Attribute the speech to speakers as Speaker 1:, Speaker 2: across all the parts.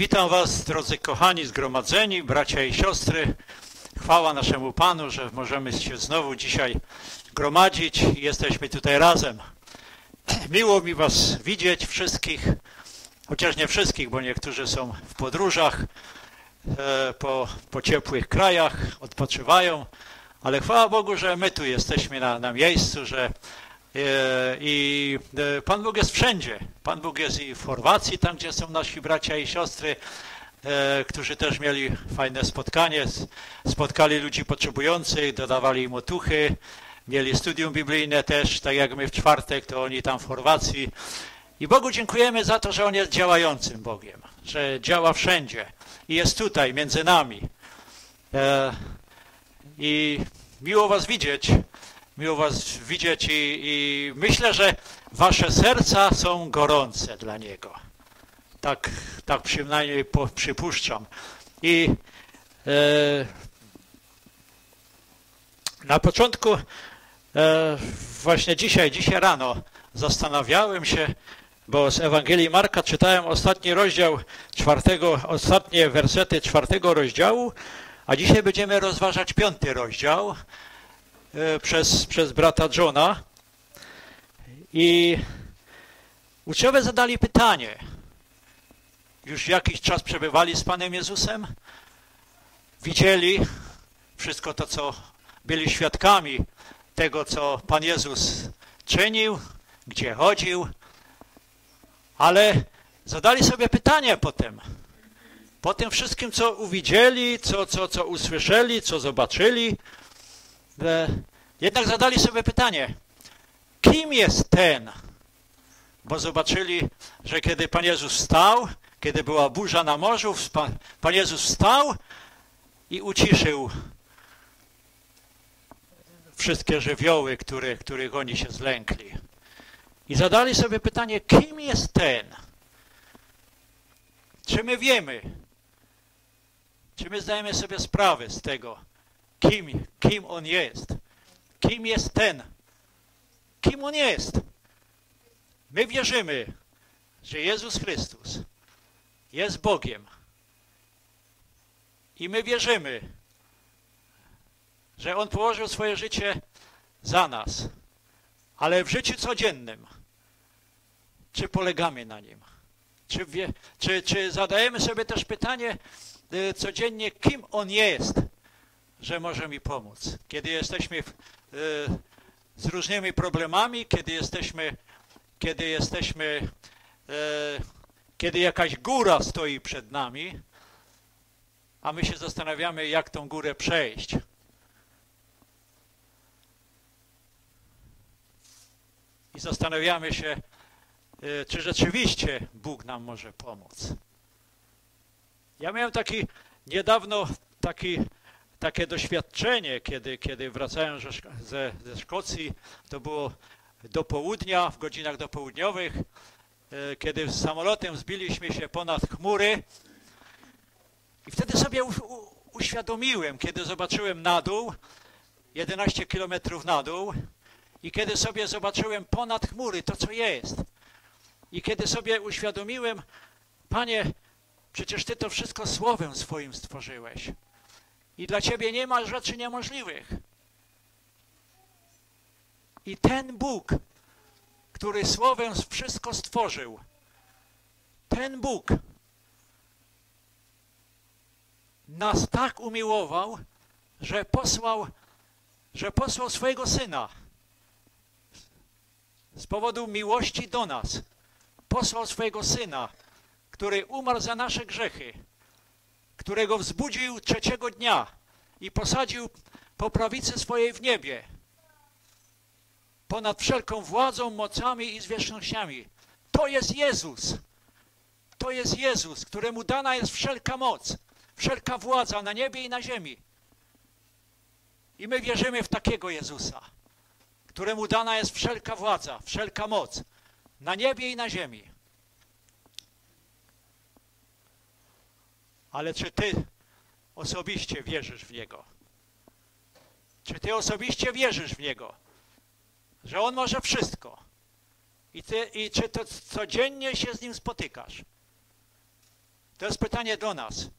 Speaker 1: Witam Was, drodzy kochani, zgromadzeni, bracia i siostry. Chwała naszemu Panu, że możemy się znowu dzisiaj gromadzić i jesteśmy tutaj razem. Miło mi Was widzieć wszystkich, chociaż nie wszystkich, bo niektórzy są w podróżach e, po, po ciepłych krajach, odpoczywają, ale chwała Bogu, że my tu jesteśmy na, na miejscu, że i e, Pan Bóg jest wszędzie. Pan Bóg jest i w Chorwacji, tam gdzie są nasi bracia i siostry, e, którzy też mieli fajne spotkanie, spotkali ludzi potrzebujących, dodawali im otuchy, mieli studium biblijne też, tak jak my w czwartek, to oni tam w Chorwacji. I Bogu dziękujemy za to, że On jest działającym Bogiem, że działa wszędzie i jest tutaj, między nami. E, I miło Was widzieć, miło Was widzieć i, i myślę, że Wasze serca są gorące dla Niego. Tak, tak przynajmniej po, przypuszczam. I e, na początku, e, właśnie dzisiaj, dzisiaj rano zastanawiałem się, bo z Ewangelii Marka czytałem ostatni rozdział czwartego, ostatnie wersety czwartego rozdziału, a dzisiaj będziemy rozważać piąty rozdział przez, przez brata Johna. I uczniowie zadali pytanie. Już jakiś czas przebywali z Panem Jezusem, widzieli wszystko to, co byli świadkami tego, co Pan Jezus czynił, gdzie chodził, ale zadali sobie pytanie potem. Po tym wszystkim, co uwidzieli, co, co, co usłyszeli, co zobaczyli, e, jednak zadali sobie pytanie, kim jest ten? Bo zobaczyli, że kiedy Pan Jezus wstał, kiedy była burza na morzu, Pan, Jezus wstał i uciszył wszystkie żywioły, które, których oni się zlękli. I zadali sobie pytanie, kim jest ten? Czy my wiemy? Czy my zdajemy sobie sprawę z tego, kim, kim on jest? Kim jest ten? Kim on jest? My wierzymy, że Jezus Chrystus jest Bogiem. I my wierzymy, że On położył swoje życie za nas. Ale w życiu codziennym, czy polegamy na Nim? Czy, wie, czy, czy zadajemy sobie też pytanie y, codziennie, kim On jest, że może mi pomóc? Kiedy jesteśmy w, y, z różnymi problemami, kiedy jesteśmy, kiedy jesteśmy, e, kiedy jakaś góra stoi przed nami, a my się zastanawiamy, jak tą górę przejść. I zastanawiamy się, e, czy rzeczywiście Bóg nam może pomóc. Ja miałem taki niedawno taki takie doświadczenie, kiedy, kiedy wracałem ze, ze, Szkocji, to było do południa, w godzinach dopołudniowych, e, kiedy samolotem zbiliśmy się ponad chmury i wtedy sobie u, u, uświadomiłem, kiedy zobaczyłem na dół, 11 kilometrów na dół i kiedy sobie zobaczyłem ponad chmury to, co jest i kiedy sobie uświadomiłem, Panie, przecież Ty to wszystko słowem swoim stworzyłeś. I dla Ciebie nie ma rzeczy niemożliwych. I ten Bóg, który Słowem wszystko stworzył, ten Bóg nas tak umiłował, że posłał, że posłał swojego Syna z powodu miłości do nas. Posłał swojego Syna, który umarł za nasze grzechy którego wzbudził trzeciego dnia i posadził po prawicy swojej w niebie, ponad wszelką władzą, mocami i zwierzchnościami. To jest Jezus. To jest Jezus, któremu dana jest wszelka moc, wszelka władza na niebie i na ziemi. I my wierzymy w takiego Jezusa, któremu dana jest wszelka władza, wszelka moc na niebie i na ziemi. Ale czy ty osobiście wierzysz w Niego? Czy ty osobiście wierzysz w Niego? Że On może wszystko. I, ty, I czy to codziennie się z Nim spotykasz? To jest pytanie do nas.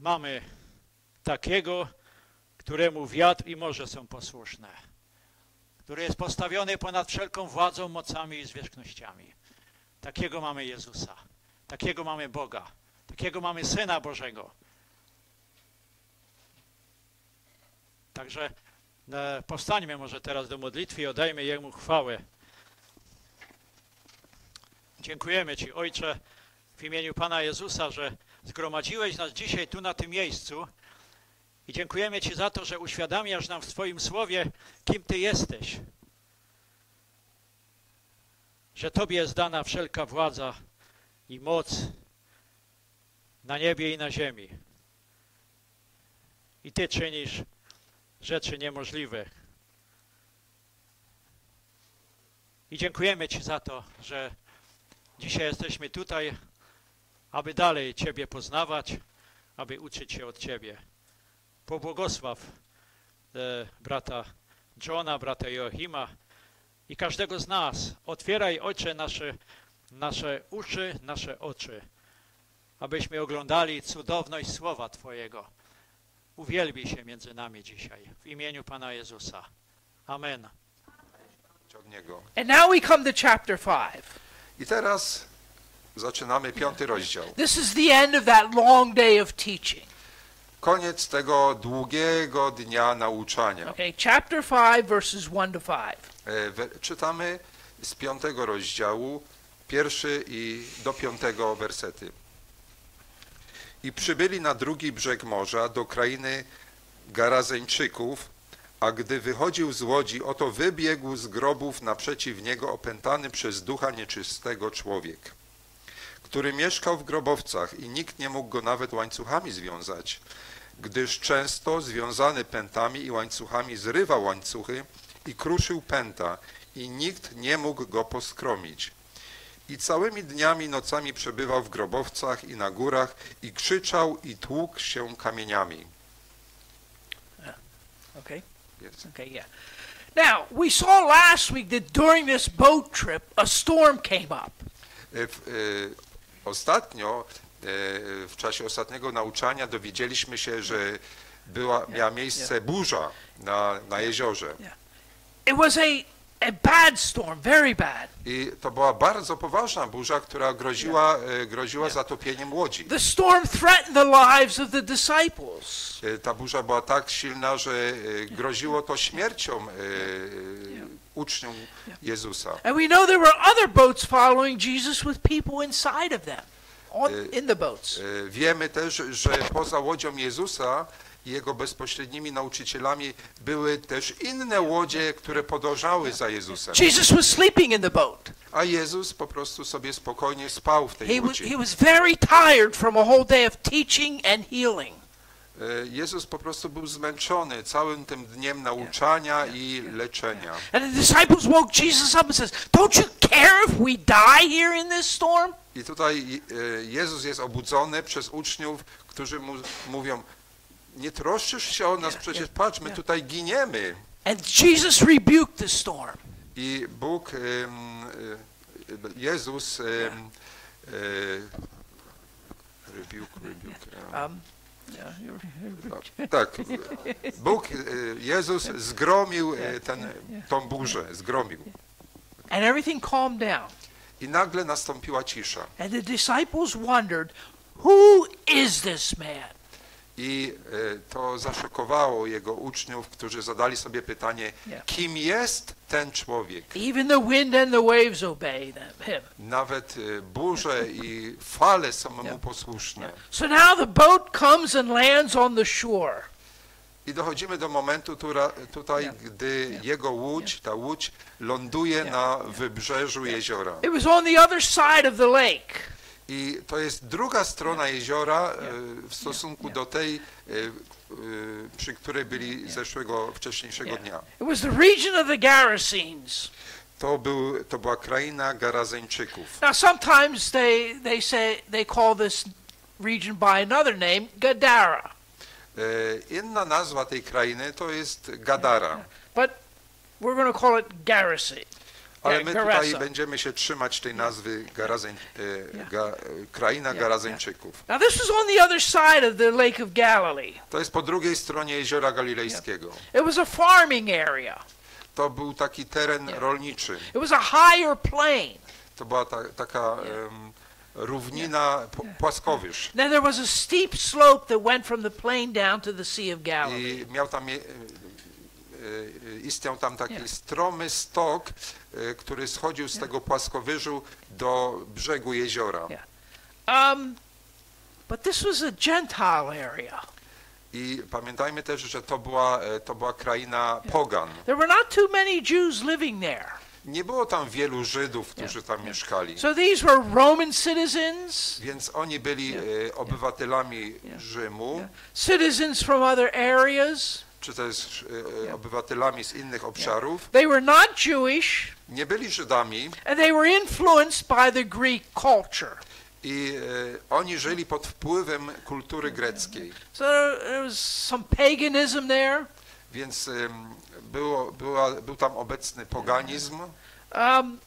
Speaker 1: Mamy takiego, któremu wiatr i morze są posłuszne, który jest postawiony ponad wszelką władzą, mocami i zwierzchnościami. Takiego mamy Jezusa, takiego mamy Boga, takiego mamy Syna Bożego. Także e, powstańmy może teraz do modlitwy i oddajmy Jemu chwałę. Dziękujemy Ci, Ojcze, w imieniu Pana Jezusa, że zgromadziłeś nas dzisiaj tu na tym miejscu i dziękujemy Ci za to, że uświadamiasz nam w Twoim Słowie, kim Ty jesteś. Że Tobie jest dana wszelka władza i moc na niebie i na ziemi. I Ty czynisz rzeczy niemożliwe. I dziękujemy Ci za to, że dzisiaj jesteśmy tutaj, aby dalej Ciebie poznawać, aby uczyć się od Ciebie. Pobłogosław e, brata Johna, brata Joachima i każdego z nas. Otwieraj, Ojcze, nasze, nasze uszy, nasze oczy, abyśmy oglądali cudowność Słowa Twojego. Uwielbij się między nami dzisiaj. W imieniu Pana Jezusa. Amen.
Speaker 2: And now we come to chapter 5.
Speaker 3: I teraz zaczynamy piąty rozdział.
Speaker 2: This is the end of that long day of teaching.
Speaker 3: Koniec tego długiego dnia nauczania.
Speaker 2: Okay, chapter 5, verses 1 to 5.
Speaker 3: E, Czytamy z piątego rozdziału, pierwszy i do piątego wersety. I przybyli na drugi brzeg morza, do krainy Garazeńczyków, a gdy wychodził z łodzi, oto wybiegł z grobów naprzeciw niego opętany przez ducha nieczystego człowiek, który mieszkał w grobowcach i nikt nie mógł go nawet łańcuchami związać, gdyż często związany pętami i łańcuchami zrywał łańcuchy i kruszył pęta i nikt nie mógł go poskromić. I całymi dniami, nocami przebywał w grobowcach i na górach i krzyczał i tłukł się kamieniami.
Speaker 2: Okay?
Speaker 3: Jest.
Speaker 2: Okay, yeah. Now, we saw last week that during this boat trip, a storm came up.
Speaker 3: E, W, e, ostatnio, e, w czasie ostatniego nauczania dowiedzieliśmy się, że była, miała miejsce burza na, na jeziorze.
Speaker 2: It was a, a bad storm, very bad.
Speaker 3: I to była bardzo poważna burza, która groziła, e, groziła zatopieniem łodzi.
Speaker 2: The storm threatened the lives of the disciples.
Speaker 3: E, Ta burza była tak silna, że groziło to śmiercią uczniom Jezusa.
Speaker 2: And we know there were other boats following Jesus with people inside of them, on,
Speaker 3: Uh,
Speaker 2: in the boats.
Speaker 3: E, Wiemy też, że poza łodzią Jezusa i jego bezpośrednimi nauczycielami były też inne łodzie, które podążały za Jezusem.
Speaker 2: Jesus was sleeping in the boat.
Speaker 3: A Jezus po prostu sobie spokojnie spał w tej
Speaker 2: He was,
Speaker 3: łodzi.
Speaker 2: he was very tired from a whole day of teaching and healing.
Speaker 3: E, Jezus po prostu był zmęczony całym tym dniem nauczania i leczenia.
Speaker 2: And the disciples woke Jesus up and says, "Don't you care if we die here in this storm?"
Speaker 3: I tutaj e, Jezus jest obudzony przez uczniów, którzy mu mówią, nie troszczysz się o nas, przecież patrz, my tutaj giniemy.
Speaker 2: And Jesus rebuked the storm.
Speaker 3: I Bóg, e, Jezus, rebuke, rebuke,
Speaker 2: Um, you're-
Speaker 3: tak, Bóg, e, Jezus zgromił e, ten, tą burzę, zgromił.
Speaker 2: and everything calmed down.
Speaker 3: I nagle nastąpiła cisza.
Speaker 2: And the disciples wondered, "Who is this man?"
Speaker 3: I e, to zaszokowało jego uczniów, którzy zadali sobie pytanie,
Speaker 2: Yeah.
Speaker 3: kim jest ten człowiek?
Speaker 2: Even the wind and the waves obey him.
Speaker 3: Nawet e, burze i fale są mu
Speaker 2: Yeah.
Speaker 3: posłuszne.
Speaker 2: So now the boat comes and lands on the shore.
Speaker 3: I dochodzimy do momentu tura, tutaj,
Speaker 2: Yeah.
Speaker 3: gdy jego łódź, ta łódź ląduje na wybrzeżu jeziora.
Speaker 2: It was on the other side of the lake.
Speaker 3: I to jest druga strona jeziora e, w stosunku do tej, e, e, przy której byli zeszłego, wcześniejszego dnia.
Speaker 2: It was the region of the Gerasenes.
Speaker 3: To, był, to była kraina Garazeńczyków.
Speaker 2: Now sometimes they they say they call this region by another name, Gadara.
Speaker 3: Inna nazwa tej krainy to jest Gadara,
Speaker 2: But we're going to call it Gerasene.
Speaker 3: Ale my tutaj będziemy się trzymać tej nazwy Garazeń, e, ga, e, kraina Garazeńczyków.
Speaker 2: Now, this was on the other side of the Lake of Galilee.
Speaker 3: To jest po drugiej stronie Jeziora Galilejskiego.
Speaker 2: It was a farming area.
Speaker 3: To był taki teren rolniczy.
Speaker 2: It was a higher plain.
Speaker 3: To była ta, taka em, równina, płaskowyż.
Speaker 2: Then there was a steep slope that went from the plain down to the Sea of Galilee.
Speaker 3: I miał tam, istniał tam taki
Speaker 2: Yeah.
Speaker 3: stromy stok, e, który schodził z tego płaskowyżu do brzegu jeziora.
Speaker 2: Um, but this was a Gentile area.
Speaker 3: I pamiętajmy też, że to była, e, to była kraina pogan.
Speaker 2: There were not too many Jews living there.
Speaker 3: Nie było tam wielu Żydów, którzy tam mieszkali.
Speaker 2: So these were Roman citizens,
Speaker 3: Więc oni byli e, obywatelami Rzymu,
Speaker 2: citizens from other areas.
Speaker 3: Czy też e, obywatelami z innych obszarów.
Speaker 2: They were not Jewish,
Speaker 3: Nie byli Żydami
Speaker 2: and they were influenced by the Greek culture.
Speaker 3: i e, oni żyli pod wpływem kultury greckiej.
Speaker 2: So there was some paganism there.
Speaker 3: Więc em, było, była, był tam obecny poganizm,
Speaker 2: Um,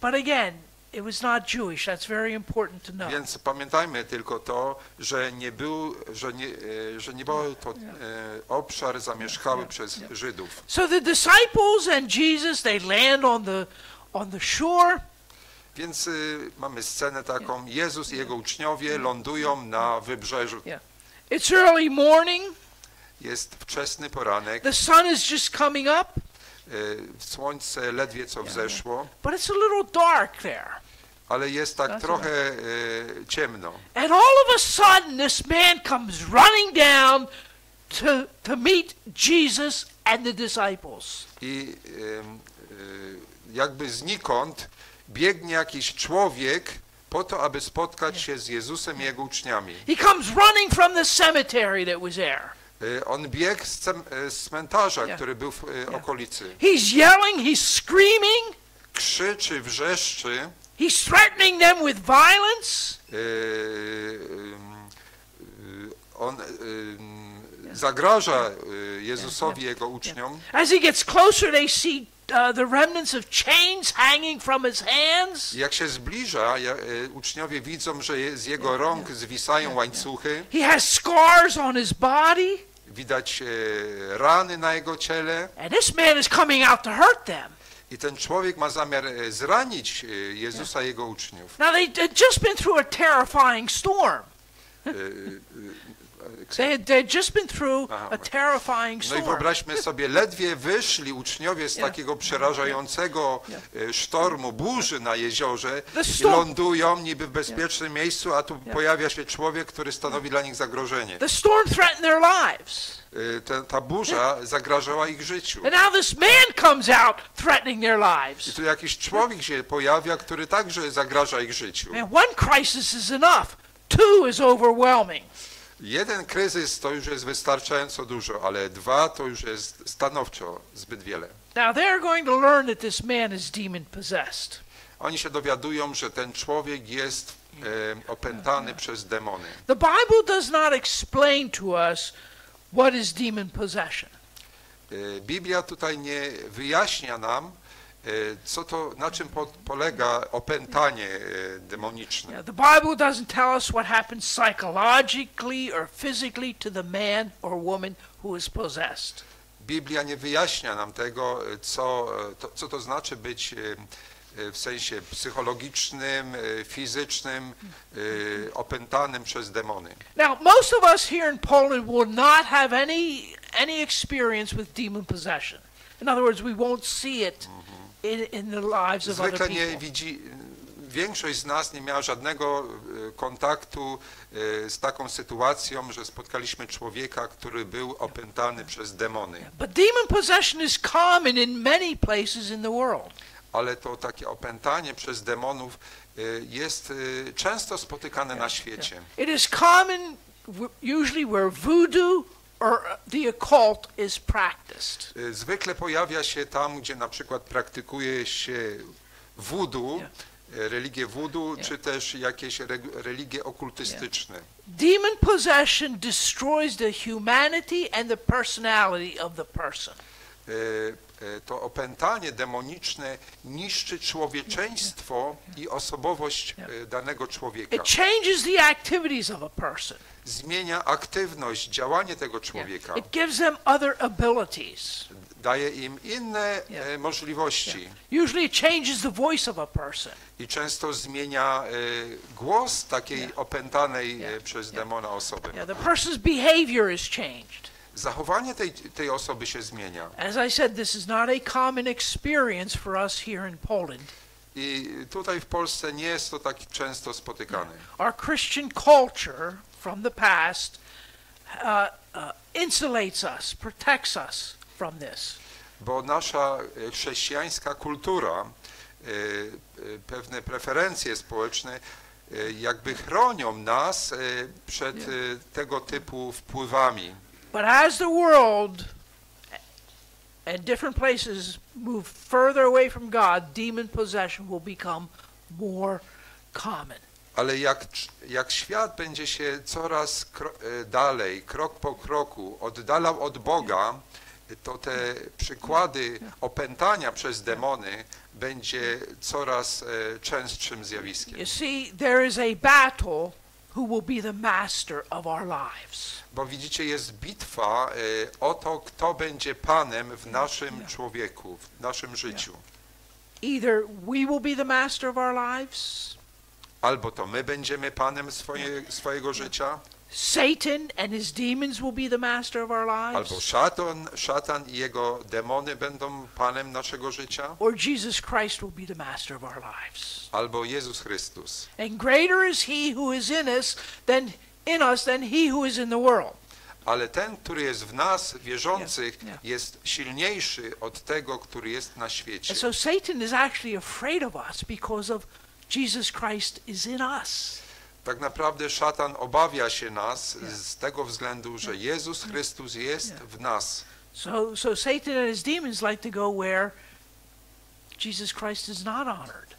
Speaker 2: but again, it was not Jewish. That's very important to know.
Speaker 3: więc pamiętajmy tylko to, że nie był, że nie, e, że nie był to e, obszar zamieszkały przez Żydów.
Speaker 2: So the disciples and Jesus, they land on the on the shore.
Speaker 3: Więc y, mamy scenę taką, Jezus i jego uczniowie lądują na wybrzeżu.
Speaker 2: Yeah. It's early morning.
Speaker 3: Jest wczesny poranek,
Speaker 2: The sun is just coming up,
Speaker 3: y, słońce ledwie co wzeszło,
Speaker 2: but it's a little dark there.
Speaker 3: Ale jest tak
Speaker 2: That's
Speaker 3: trochę y, ciemno.
Speaker 2: And all of a sudden, this man comes running down to, to meet Jesus and the disciples.
Speaker 3: I y, jakby znikąd biegnie jakiś człowiek po to, aby spotkać się z Jezusem i jego uczniami.
Speaker 2: He comes running from the cemetery that was there.
Speaker 3: Y, On biegł z, cmentarza,
Speaker 2: Yeah.
Speaker 3: który był w y, okolicy.
Speaker 2: He's yelling, he's screaming,
Speaker 3: Krzyczy, wrzeszczy,
Speaker 2: he's threatening them with violence.
Speaker 3: ym, y, on ym, zagraża Jezusowi jego uczniom.
Speaker 2: As he gets closer, they see uh, the remnants of chains hanging from his hands.
Speaker 3: Jak się zbliża, ja- uczniowie widzą, że je- z jego rąk zwisają łańcuchy,
Speaker 2: He has scars on his body,
Speaker 3: widać e, rany na jego ciele
Speaker 2: and this man is coming out to hurt them.
Speaker 3: I ten człowiek ma zamiar e, zranić e, Jezusa i jego uczniów.
Speaker 2: Now, they had just been through a terrifying storm.
Speaker 3: E,
Speaker 2: They had, they had just been through a terrifying
Speaker 3: No i
Speaker 2: storm.
Speaker 3: wyobraźmy sobie, ledwie wyszli uczniowie z takiego przerażającego sztormu, burzy na jeziorze i
Speaker 2: storm-
Speaker 3: lądują niby w bezpiecznym miejscu, a tu pojawia się człowiek, który stanowi dla nich zagrożenie.
Speaker 2: The storm threatened their lives.
Speaker 3: E, Ta, ta burza zagrażała ich życiu.
Speaker 2: And now this man comes out threatening their
Speaker 3: I
Speaker 2: lives.
Speaker 3: tu jakiś człowiek się pojawia, który także zagraża ich życiu.
Speaker 2: One crisis is enough. Two is overwhelming.
Speaker 3: Jeden kryzys to już jest wystarczająco dużo, ale dwa to już jest stanowczo zbyt wiele.
Speaker 2: Now they're going to learn that this man is demon possessed.
Speaker 3: Oni się dowiadują, że ten człowiek jest e, opętany przez demony.
Speaker 2: The Bible does not explain to us what is demon possession.
Speaker 3: E, Biblia tutaj nie wyjaśnia nam, e, co to, na czym po, polega opętanie e, demoniczne.
Speaker 2: Now, the Bible doesn't tell us what happens psychologically or physically to the man or woman who is possessed.
Speaker 3: Biblia nie wyjaśnia nam tego, co to, co to znaczy być w sensie psychologicznym, e, fizycznym, e, opętanym przez demony.
Speaker 2: Now, most of us here in Poland will not have any any experience with demon possession. In other words, we won't see it in, in the lives of other
Speaker 3: Zwykle nie
Speaker 2: people.
Speaker 3: widzi, większość z nas nie miała żadnego e, kontaktu e, z taką sytuacją, że spotkaliśmy człowieka, który był opętany przez demony.
Speaker 2: But demon possession is common in many places in the world.
Speaker 3: Ale to takie opętanie przez demonów e, jest e, często spotykane na świecie.
Speaker 2: It is common usually where voodoo or the occult is practiced.
Speaker 3: E, Zwykle pojawia się tam, gdzie na przykład praktykuje się e, religię wudu, czy też jakieś religie okultystyczne.
Speaker 2: Demon possession destroys the humanity and the personality of the person.
Speaker 3: E, to opętanie demoniczne niszczy człowieczeństwo i osobowość e, danego człowieka.
Speaker 2: It changes the activities of a person.
Speaker 3: Zmienia aktywność, działanie tego człowieka.
Speaker 2: It gives them other abilities.
Speaker 3: Daje im inne e, możliwości
Speaker 2: Usually it changes the voice of a person.
Speaker 3: i często zmienia głos takiej opętanej przez demona osoby.
Speaker 2: The person's behavior is changed.
Speaker 3: Zachowanie tej, tej osoby się zmienia.
Speaker 2: As I said, this is not a common experience for us here in Poland.
Speaker 3: I tutaj w Polsce nie jest to tak często spotykane.
Speaker 2: Our Christian culture from the past uh, uh, insulates us, protects us from this.
Speaker 3: Bo nasza e, chrześcijańska kultura, e, e, pewne preferencje społeczne jakby chronią nas przed tego typu wpływami.
Speaker 2: But as the world and different places move further away from God, demon possession will become more common.
Speaker 3: Ale jak, jak świat będzie się coraz kro, e, dalej, krok po kroku oddalał od Boga, to te przykłady opętania przez demony będzie coraz e, częstszym zjawiskiem.
Speaker 2: You see, there is a battle who will be the master of our lives.
Speaker 3: Bo widzicie, jest bitwa e, o to, kto będzie panem w naszym człowieku, w naszym życiu.
Speaker 2: Either we will be the master of our lives,
Speaker 3: Albo to my będziemy panem swoje, swojego życia,
Speaker 2: Satan and his demons will be the master of our
Speaker 3: albo
Speaker 2: lives,
Speaker 3: szatan, szatan i jego demony będą panem naszego życia,
Speaker 2: or Jesus Christ will be the master of our lives.
Speaker 3: albo Jezus Chrystus.
Speaker 2: And greater is he who is in us than in us than he who is in the world.
Speaker 3: Ale ten, który jest w nas, wierzących,
Speaker 2: Yeah, yeah.
Speaker 3: jest silniejszy od tego, który jest na świecie.
Speaker 2: And so Satan is actually afraid of us because of Jesus Christ is in us.
Speaker 3: Tak naprawdę szatan obawia się nas z tego względu, że Jezus Chrystus jest w nas.
Speaker 2: So so Satan and his demons like to go where Jesus Christ is not honored.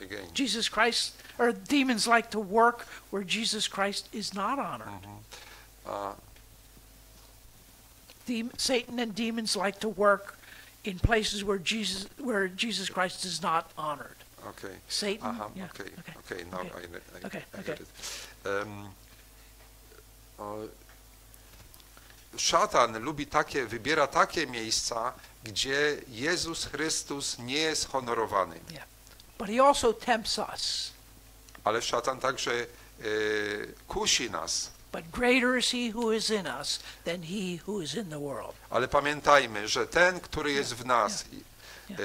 Speaker 3: Again.
Speaker 2: Jesus Christ or demons like to work where Jesus Christ is not honored.
Speaker 3: A,
Speaker 2: Dem- Satan and demons like to work in places where Jesus where Jesus Christ is not honored.
Speaker 3: Okej.
Speaker 2: Satan.
Speaker 3: Aha,
Speaker 2: yeah,
Speaker 3: okej,
Speaker 2: okay.
Speaker 3: okej, no,
Speaker 2: okay,
Speaker 3: I, I,
Speaker 2: okay,
Speaker 3: I
Speaker 2: okay.
Speaker 3: get it. Em, o, szatan lubi takie, wybiera takie miejsca, gdzie Jezus Chrystus nie jest honorowany.
Speaker 2: But he also tempts us.
Speaker 3: Ale szatan także e, kusi nas.
Speaker 2: But greater is he who is in us than he who is in the world.
Speaker 3: Ale pamiętajmy, że ten, który jest w nas,
Speaker 2: Yeah.
Speaker 3: e,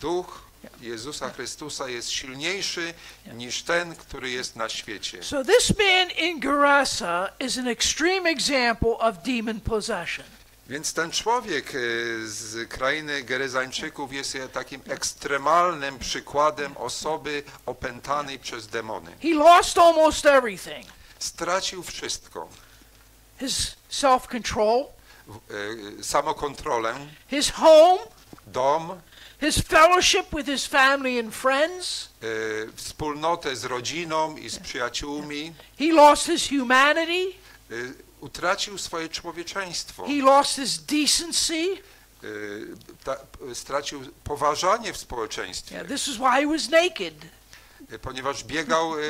Speaker 3: duch
Speaker 2: Yeah.
Speaker 3: Jezusa Chrystusa jest silniejszy niż ten, który jest na świecie.
Speaker 2: So this man in Gerasa is an extreme example of demon possession.
Speaker 3: Więc ten człowiek e, z krainy Gerezańczyków jest e, takim ekstremalnym przykładem osoby opętanej przez demony.
Speaker 2: He lost almost everything.
Speaker 3: Stracił wszystko.
Speaker 2: His self-control,
Speaker 3: e, Samokontrolę,
Speaker 2: his home,
Speaker 3: dom,
Speaker 2: his fellowship with his family and friends.
Speaker 3: e, wspólnotę z rodziną i z przyjaciółmi.
Speaker 2: He lost his humanity.
Speaker 3: E, Utracił swoje człowieczeństwo.
Speaker 2: He lost his decency.
Speaker 3: E, ta, stracił poważanie w społeczeństwie,
Speaker 2: Yeah, this is why he was naked.
Speaker 3: e, ponieważ biegał e,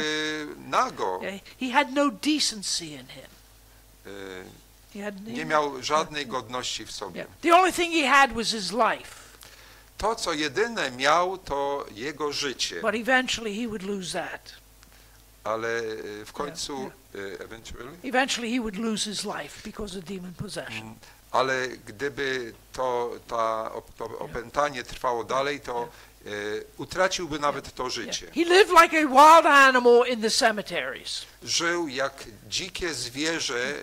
Speaker 3: nago.
Speaker 2: Yeah, he had no decency in him.
Speaker 3: E,
Speaker 2: He had
Speaker 3: Nie miał żadnej godności w sobie.
Speaker 2: Yeah. The only thing he had was his life.
Speaker 3: To, co jedyne miał, to jego życie,
Speaker 2: But eventually he would lose that.
Speaker 3: ale e, w końcu, e, eventually,
Speaker 2: Eventually he would lose his life because of demon possession.
Speaker 3: ale gdyby to, ta, to opętanie trwało dalej, to e, utraciłby nawet to
Speaker 2: Yeah.
Speaker 3: życie.
Speaker 2: He lived like a wild animal in the cemeteries.
Speaker 3: Żył jak dzikie zwierzę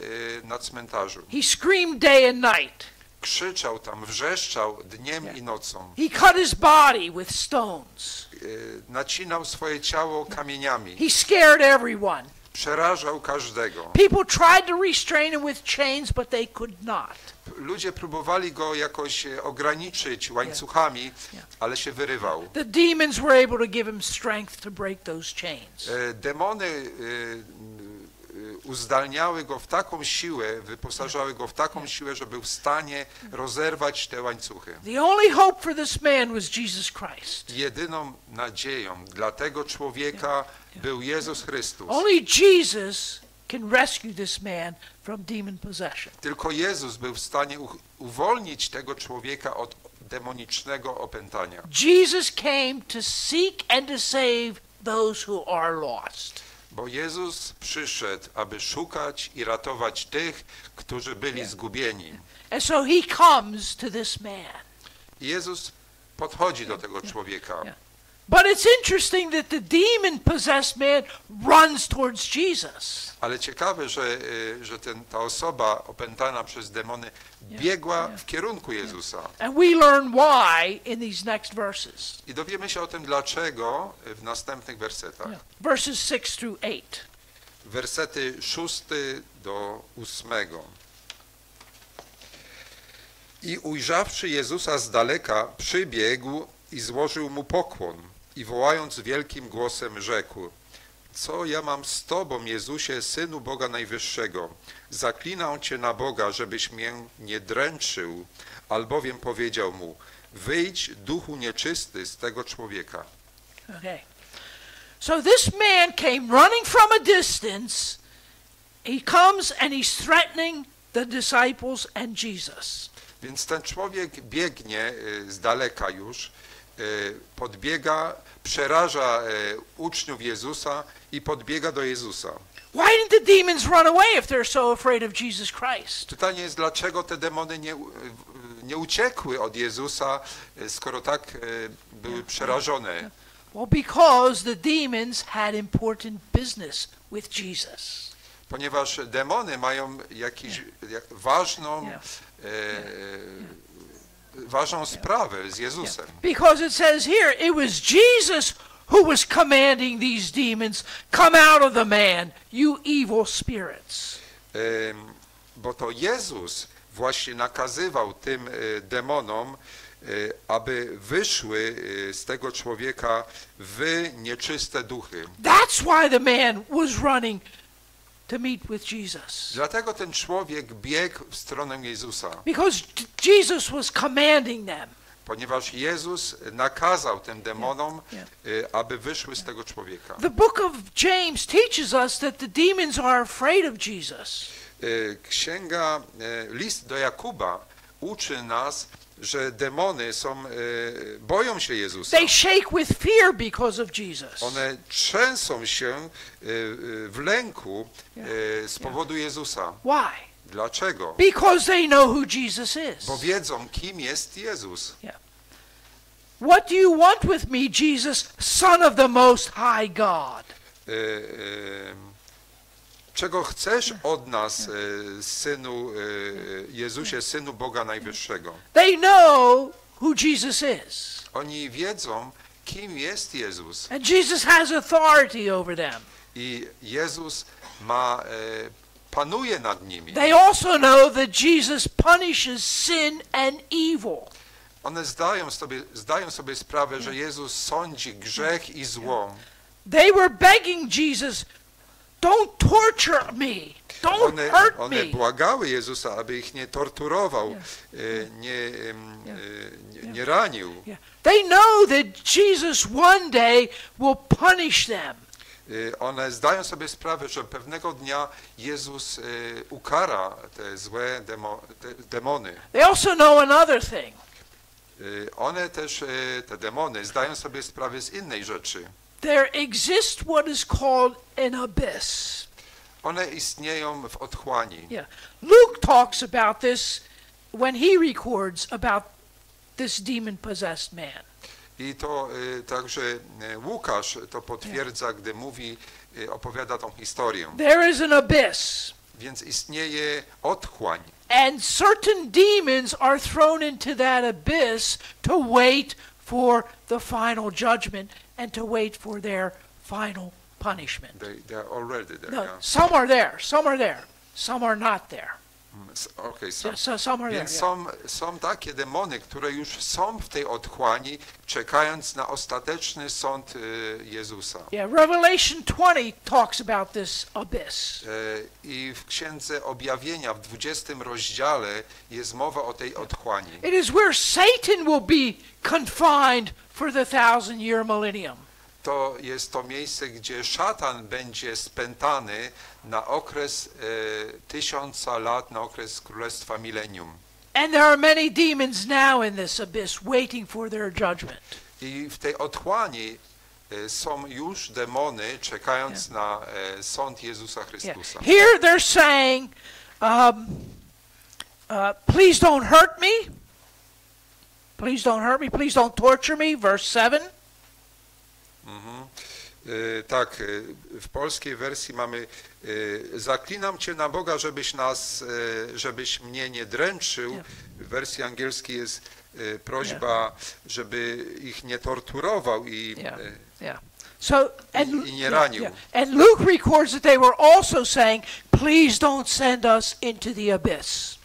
Speaker 3: e, na cmentarzu.
Speaker 2: He screamed day and night.
Speaker 3: Krzyczał tam, wrzeszczał dniem
Speaker 2: Yeah.
Speaker 3: i nocą.
Speaker 2: He cut his body with stones.
Speaker 3: E, Nacinał swoje ciało kamieniami.
Speaker 2: He scared everyone.
Speaker 3: Przerażał każdego.
Speaker 2: People tried to restrain him with chains, but they could not.
Speaker 3: Ludzie próbowali go jakoś e, ograniczyć łańcuchami,
Speaker 2: Yeah.
Speaker 3: ale się wyrywał.
Speaker 2: The demons were able to give him strength to break those chains.
Speaker 3: E, Demony uzdalniały go w taką siłę, wyposażały go w taką siłę, że był w stanie rozerwać te łańcuchy.
Speaker 2: The only hope for this man was Jesus Christ.
Speaker 3: Jedyną nadzieją dla tego człowieka był Jezus Chrystus.
Speaker 2: Only Jesus can rescue this man from demon possession.
Speaker 3: Tylko Jezus był w stanie uwolnić tego człowieka od demonicznego opętania.
Speaker 2: Jesus came to seek and to save those who are lost.
Speaker 3: Bo Jezus przyszedł, aby szukać i ratować tych, którzy byli zgubieni.
Speaker 2: And so he comes to this man.
Speaker 3: Jezus podchodzi do tego człowieka.
Speaker 2: Yeah. But it's interesting that the demon possessed man runs towards Jesus.
Speaker 3: Ale ciekawe, że, y, że ten, ta osoba opętana przez demony biegła w kierunku Jezusa.
Speaker 2: And we learn why in these next verses.
Speaker 3: I dowiemy się o tym dlaczego w następnych wersetach.
Speaker 2: Verses 6 through 8.
Speaker 3: Wersety 6 do 8. I ujrzawszy Jezusa z daleka, przybiegł i złożył mu pokłon i wołając wielkim głosem rzekł Co ja mam z Tobą, Jezusie, Synu Boga Najwyższego? Zaklinam Cię na Boga, żebyś mnie nie dręczył, albowiem powiedział mu Wyjdź, duchu nieczysty, z tego człowieka.
Speaker 2: Okay. So this man came running from a distance. He comes and he's threatening the disciples and Jesus.
Speaker 3: Więc ten człowiek biegnie y, z daleka już, podbiega, przeraża y, uczniów Jezusa i podbiega do Jezusa.
Speaker 2: Why didn't the demons run away if they're so afraid of Jesus Christ?
Speaker 3: Pytanie jest, dlaczego te demony nie, u- nie uciekły od Jezusa, y, skoro tak y, były przerażone?
Speaker 2: Well, because the demons had important business with Jesus.
Speaker 3: Ponieważ demony mają jakiś, jak, ważną,
Speaker 2: Yeah.
Speaker 3: e, ważną sprawę z Jezusem.
Speaker 2: Because it says here, it was Jesus who was commanding these demons, come out of the man, you evil spirits.
Speaker 3: Bo to Jezus właśnie nakazywał tym e, demonom, e, aby wyszły e, z tego człowieka wy nieczyste duchy.
Speaker 2: That's why the man was running to meet with Jesus.
Speaker 3: Dlatego ten człowiek biegł w stronę Jezusa,
Speaker 2: Because Jesus was commanding them.
Speaker 3: ponieważ Jezus nakazał tym demonom,
Speaker 2: Yeah,
Speaker 3: e, aby wyszły z tego człowieka.
Speaker 2: The book of James teaches us that the demons are afraid of Jesus.
Speaker 3: E, Księga, e, list do Jakuba uczy nas, że demony są, e, boją się Jezusa.
Speaker 2: They shake with fear because of Jesus.
Speaker 3: One trzęsą się e, e, w lęku z powodu Jezusa.
Speaker 2: Why?
Speaker 3: Dlaczego?
Speaker 2: Because they know who Jesus is.
Speaker 3: Bo wiedzą, kim jest Jezus.
Speaker 2: What do you want with me, Jesus, Son of the Most High God?
Speaker 3: E, e, Czego chcesz od nas, e, Synu e, Jezusie, Synu Boga Najwyższego?
Speaker 2: They know who Jesus is.
Speaker 3: Oni wiedzą, kim jest Jezus.
Speaker 2: And Jesus has authority over them.
Speaker 3: I Jezus ma, e, panuje nad nimi.
Speaker 2: They also know that Jesus punishes sin and evil.
Speaker 3: One zdają sobie, zdają sobie sprawę, że Jezus sądzi grzech i zło.
Speaker 2: They were begging Jesus, don't torture me. Don't
Speaker 3: One,
Speaker 2: hurt
Speaker 3: one
Speaker 2: me.
Speaker 3: błagały Jezusa, aby ich nie torturował, e, nie, em, e, nie, nie ranił.
Speaker 2: Yeah. They know that Jesus one day will punish them.
Speaker 3: E, One zdają sobie sprawę, że pewnego dnia Jezus e, ukara te złe demo, te demony.
Speaker 2: They also know another thing.
Speaker 3: E, One też, e, te demony, zdają sobie sprawę z innej rzeczy.
Speaker 2: There exists what is called an abyss.
Speaker 3: One istnieją w otchłani.
Speaker 2: Yeah. Luke talks about this when he records about this demon possessed man.
Speaker 3: I to e, także e, Łukasz to potwierdza, gdy mówi, e, opowiada tą historię.
Speaker 2: There is an abyss,
Speaker 3: Więc istnieje otchłań.
Speaker 2: and certain demons are thrown into that abyss to wait for the final judgment and to wait for their final punishment.
Speaker 3: They, they are already there.
Speaker 2: No,
Speaker 3: yeah.
Speaker 2: some are there, some are there, some are not there.
Speaker 3: S- Okej, są.
Speaker 2: So there.
Speaker 3: Więc
Speaker 2: yeah.
Speaker 3: są, są takie demony, które już są w tej otchłani, czekając na ostateczny sąd y, Jezusa.
Speaker 2: Yeah, Revelation 20 talks about this abyss.
Speaker 3: E, I w Księdze Objawienia w 20 rozdziale jest mowa o tej otchłani.
Speaker 2: It is where Satan will be confined for the thousand year millennium.
Speaker 3: To jest to miejsce, gdzie szatan będzie spętany na okres e, tysiąca lat, na okres Królestwa Milenium.
Speaker 2: And there are many demons now in this abyss waiting for their judgment.
Speaker 3: I w tej otchłani e, są już demony, czekając na e, sąd Jezusa
Speaker 2: Yeah.
Speaker 3: Chrystusa.
Speaker 2: Here they're saying, um, uh, please don't hurt me. Please don't hurt me. Please don't torture me. Verse 7.
Speaker 3: Mhm. E, Tak, e, w polskiej wersji mamy e, zaklinam Cię na Boga, żebyś nas, żebyś mnie nie dręczył. W wersji angielskiej jest prośba, żeby ich nie torturował i.
Speaker 2: So and
Speaker 3: I nie ranił.
Speaker 2: And Luke records that they were also saying, "Please don't send us into the abyss."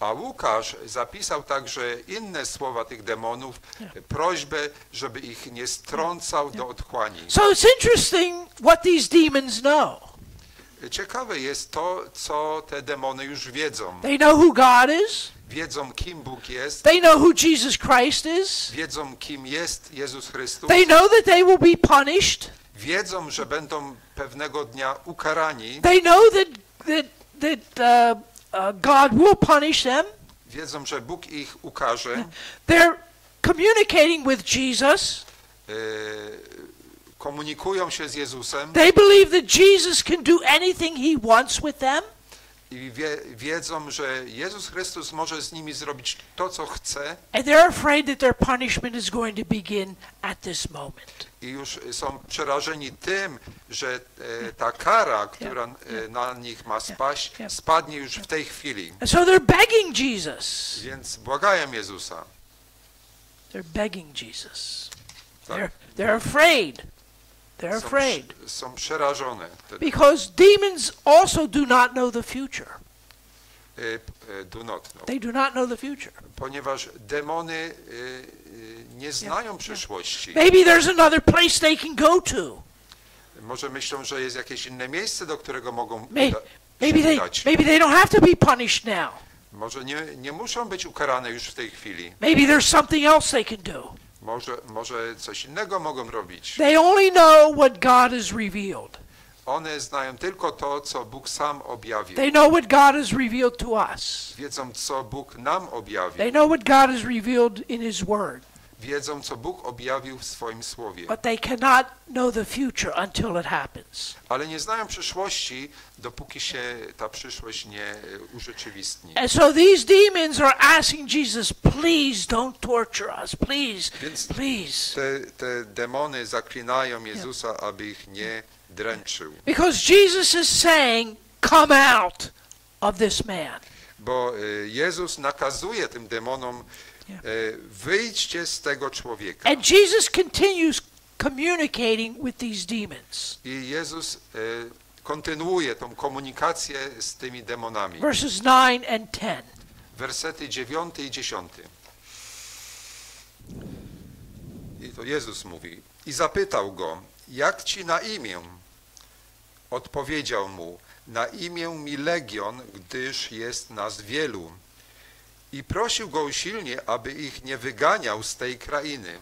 Speaker 3: A Łukasz zapisał także inne słowa tych demonów, prośbę, żeby ich nie strącał do otchłani.
Speaker 2: So it's interesting what these demons know.
Speaker 3: Ciekawe jest to, co te demony już wiedzą.
Speaker 2: They know who God is.
Speaker 3: Wiedzą, kim Bóg jest,
Speaker 2: They know who Jesus Christ is.
Speaker 3: wiedzą, kim jest Jezus Chrystus,
Speaker 2: They know that they will be punished.
Speaker 3: wiedzą, że będą pewnego dnia ukarani,
Speaker 2: They know that that that uh, uh, God will punish them.
Speaker 3: wiedzą, że Bóg ich ukarze.
Speaker 2: They're communicating with Jesus.
Speaker 3: e, Komunikują się z Jezusem
Speaker 2: They believe that Jesus can do anything He wants with them.
Speaker 3: I wie, wiedzą, że Jezus Chrystus może z nimi zrobić to, co chce
Speaker 2: And they're afraid that their punishment is going to begin at this moment.
Speaker 3: i już są przerażeni tym, że e, ta kara, która e, na nich ma spaść, spadnie już w tej chwili.
Speaker 2: And so they're begging Jesus.
Speaker 3: Więc błagają Jezusa.
Speaker 2: They're begging Jesus.
Speaker 3: Tak.
Speaker 2: They're, they're afraid. They're afraid.
Speaker 3: są przerażone.
Speaker 2: Because demons also do not know the future.
Speaker 3: e, e, do not know.
Speaker 2: They do not know the future.
Speaker 3: Ponieważ demony e, nie znają przyszłości.
Speaker 2: Maybe there's another place they can go to.
Speaker 3: Może myślą, że jest jakieś inne miejsce, do którego mogą
Speaker 2: May- Maybe they, maybe they don't have to be punished now.
Speaker 3: Może nie, nie muszą być ukarane już w tej chwili.
Speaker 2: Maybe there's something else they can do.
Speaker 3: Może, może coś innego mogą robić.
Speaker 2: They only know what God has revealed.
Speaker 3: One znają tylko to, co Bóg sam objawił.
Speaker 2: They know what God has revealed to us.
Speaker 3: Wiedzą, co Bóg nam objawił.
Speaker 2: They know what God has revealed in His Word.
Speaker 3: Wiedzą, co Bóg objawił w swoim słowie.
Speaker 2: But they cannot know the future until it happens.
Speaker 3: Ale nie znają przyszłości, dopóki się ta przyszłość nie e, urzeczywistni.
Speaker 2: And so these demons are asking Jesus, please don't torture us. Please,
Speaker 3: Więc
Speaker 2: please.
Speaker 3: te, te demony zaklinają Jezusa, aby ich nie dręczył.
Speaker 2: Because Jesus is saying, come out of this man.
Speaker 3: Bo e, Jezus nakazuje tym demonom,
Speaker 2: Yeah.
Speaker 3: e, wyjdźcie z tego człowieka.
Speaker 2: And Jesus continues communicating with these demons.
Speaker 3: I Jezus e, kontynuuje tą komunikację z tymi demonami.
Speaker 2: Verses 9 and 10.
Speaker 3: Wersety 9 i 10. I to Jezus mówi. I zapytał go, jak ci na imię? Odpowiedział mu, na imię mi Legion, gdyż jest nas wielu. I prosił go usilnie, aby ich nie wyganiał z tej krainy.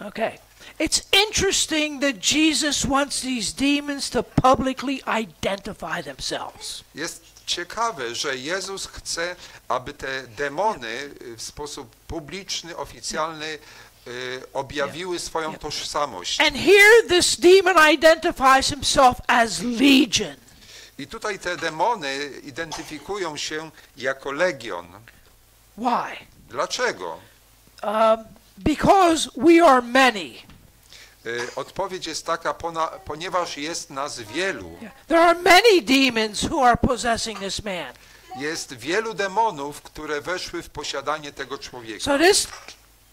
Speaker 2: Okay. It's interesting that Jesus wants these demons to publicly identify themselves.
Speaker 3: Jest ciekawe, że Jezus chce, aby te demony y, w sposób publiczny, oficjalny y, objawiły swoją tożsamość.
Speaker 2: And here this demon identifies himself as legion.
Speaker 3: I tutaj te demony identyfikują się jako legion.
Speaker 2: Why?
Speaker 3: Dlaczego?
Speaker 2: Um, because we are many.
Speaker 3: Y, Odpowiedź jest taka, ponieważ jest nas wielu.
Speaker 2: There are many demons who are possessing this man.
Speaker 3: Jest wielu demonów, które weszły w posiadanie tego człowieka.
Speaker 2: So this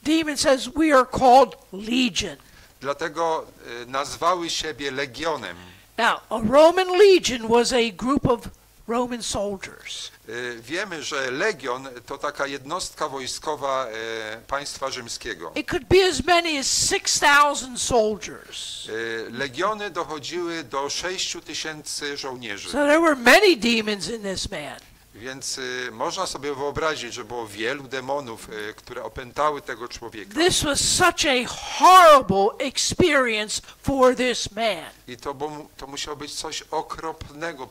Speaker 2: demon says we are called legion.
Speaker 3: Dlatego y, nazwały siebie legionem.
Speaker 2: Now, a Roman legion was a group of Roman soldiers.
Speaker 3: Y, Wiemy, że legion to taka jednostka wojskowa e, państwa rzymskiego.
Speaker 2: It could be as many as 6,000 soldiers.
Speaker 3: Y, Legiony dochodziły do 6 tysięcy żołnierzy.
Speaker 2: So there were many demons in this man.
Speaker 3: Więc y, można sobie wyobrazić, że było wielu demonów, y, które opętały tego człowieka.
Speaker 2: This was such a horrible experience for this man.
Speaker 3: I to, bo, to musiało być coś okropnego,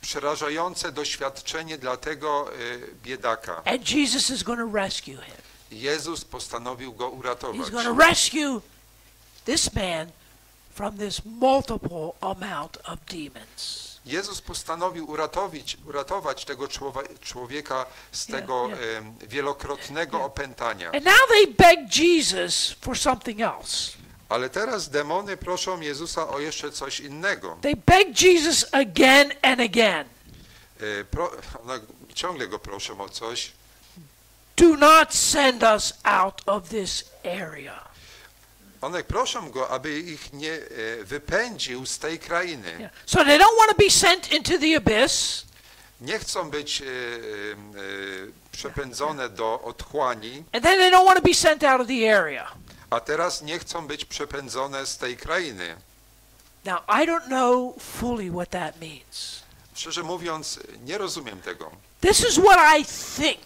Speaker 3: przerażające doświadczenie dla tego y, biedaka.
Speaker 2: And Jesus is going to rescue him.
Speaker 3: Jezus postanowił go uratować.
Speaker 2: He's going to rescue this man from this multiple amount of demons.
Speaker 3: Jezus postanowił uratować, uratować tego człowie- człowieka z
Speaker 2: Yeah,
Speaker 3: tego
Speaker 2: yeah.
Speaker 3: em, wielokrotnego
Speaker 2: Yeah.
Speaker 3: opętania.
Speaker 2: And now they beg Jesus for something else.
Speaker 3: Ale teraz demony proszą Jezusa o jeszcze coś innego.
Speaker 2: They beg Jesus again and again.
Speaker 3: E, Pro, ciągle go proszą o coś.
Speaker 2: Do not send us out of this area.
Speaker 3: One proszą go, aby ich nie e, wypędził z tej krainy.
Speaker 2: Yeah. So they don't want to be sent into the abyss.
Speaker 3: Nie chcą być e, e, przepędzone do otchłani,
Speaker 2: And then they don't want to be sent out of the area.
Speaker 3: A teraz nie chcą być przepędzone z tej krainy.
Speaker 2: Now, I don't know fully what that means.
Speaker 3: Szczerze mówiąc, nie rozumiem tego.
Speaker 2: This is what I think.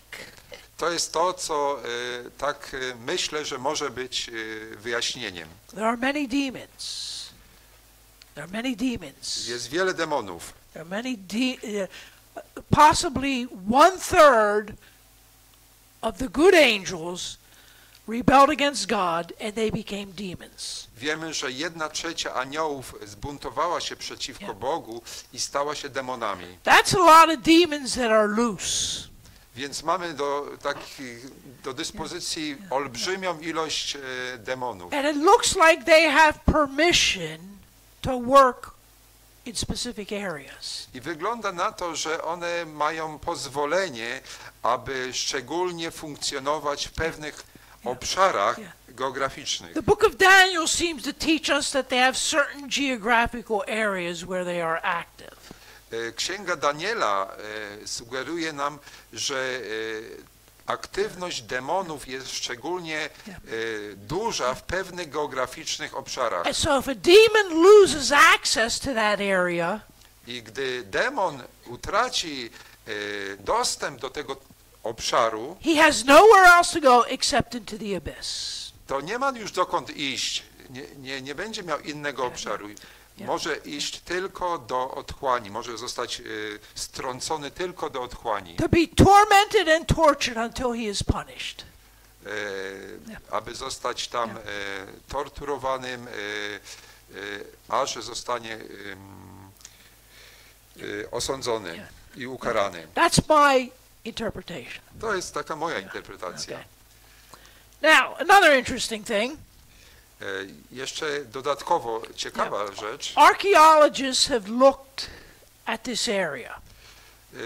Speaker 3: To jest to, co e, tak e, myślę, że może być e, wyjaśnieniem.
Speaker 2: There are many demons. There are many demons.
Speaker 3: Jest wiele demonów.
Speaker 2: There are many de- possibly one third of the good angels rebelled against God and they became demons.
Speaker 3: Wiemy, że jedna trzecia aniołów zbuntowała się przeciwko
Speaker 2: Yeah.
Speaker 3: Bogu i stała się demonami.
Speaker 2: That's a lot of demons that are loose.
Speaker 3: Więc mamy do, takich, do dyspozycji olbrzymią ilość e, demonów.
Speaker 2: And it looks like they have permission to work in specific areas.
Speaker 3: I wygląda na to, że one mają pozwolenie, aby szczególnie funkcjonować w pewnych obszarach geograficznych.
Speaker 2: The book of Daniel seems to teach us that they have certain geographical areas where they are active.
Speaker 3: E, Księga Daniela e, sugeruje nam, że e, aktywność demonów jest szczególnie duża w pewnych geograficznych obszarach.
Speaker 2: And so if a demon loses access to that area,
Speaker 3: I gdy demon utraci dostęp do tego obszaru,
Speaker 2: he has nowhere else to go except into the abyss.
Speaker 3: to nie ma już dokąd iść. Nie, nie, nie będzie miał innego obszaru. Może iść tylko do otchłani, może zostać e, strącony tylko do otchłani,
Speaker 2: To be tormented and tortured until he is punished.
Speaker 3: e, aby zostać tam e, torturowanym, e, aż zostanie osądzony i ukarany.
Speaker 2: That's my interpretation.
Speaker 3: To jest taka moja interpretacja.
Speaker 2: Okay. Now, another interesting thing
Speaker 3: E, Jeszcze dodatkowo ciekawa rzecz.
Speaker 2: archaeologists have looked at this area.
Speaker 3: E,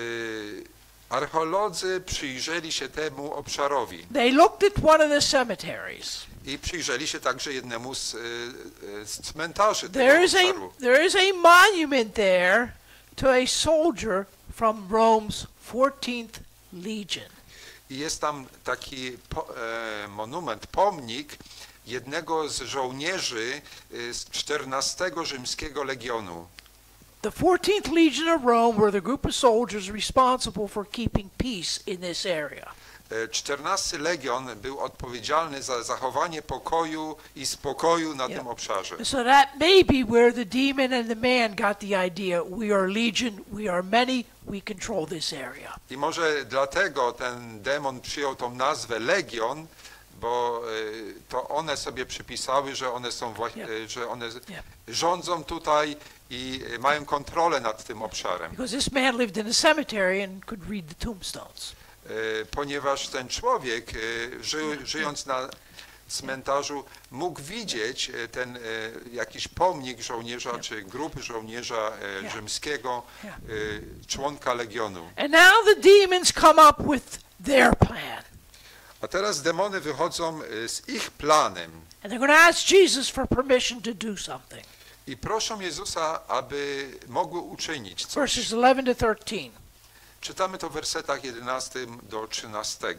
Speaker 3: Archeolodzy przyjrzeli się temu obszarowi
Speaker 2: They looked at one of the cemeteries.
Speaker 3: i przyjrzeli się także jednemu z, e, e, z cmentarzy
Speaker 2: There is a
Speaker 3: obszaru.
Speaker 2: there is a monument there to a soldier from Rome's 14th Legion.
Speaker 3: I jest tam taki po, e, monument, pomnik jednego z żołnierzy e, z 14 rzymskiego legionu.
Speaker 2: The 14th Legion of Rome were the group of soldiers responsible for keeping peace in this area.
Speaker 3: E, 14 legion był odpowiedzialny za zachowanie pokoju i spokoju na
Speaker 2: Yeah.
Speaker 3: tym obszarze.
Speaker 2: So that may be where the demon and the man got the idea we are legion, we are many, we control this area.
Speaker 3: I może dlatego ten demon przyjął tą nazwę Legion, bo e, to one sobie przypisały, że one są
Speaker 2: Yeah.
Speaker 3: e, że one
Speaker 2: Yeah.
Speaker 3: rządzą tutaj i e, mają kontrolę nad tym obszarem.
Speaker 2: Because this man lived in a cemetery and could read the tombstones.
Speaker 3: E, Ponieważ ten człowiek e, ży, żyjąc na cmentarzu mógł widzieć e, ten jakiś pomnik żołnierza czy grupy żołnierza rzymskiego, członka legionu.
Speaker 2: And now the demons come up with their plan.
Speaker 3: A teraz demony wychodzą z ich planem.
Speaker 2: And they're going to ask Jesus for permission to do something.
Speaker 3: i proszą Jezusa, aby mogły uczynić coś.
Speaker 2: Verses 11 to 13.
Speaker 3: Czytamy to w wersetach 11 do 13.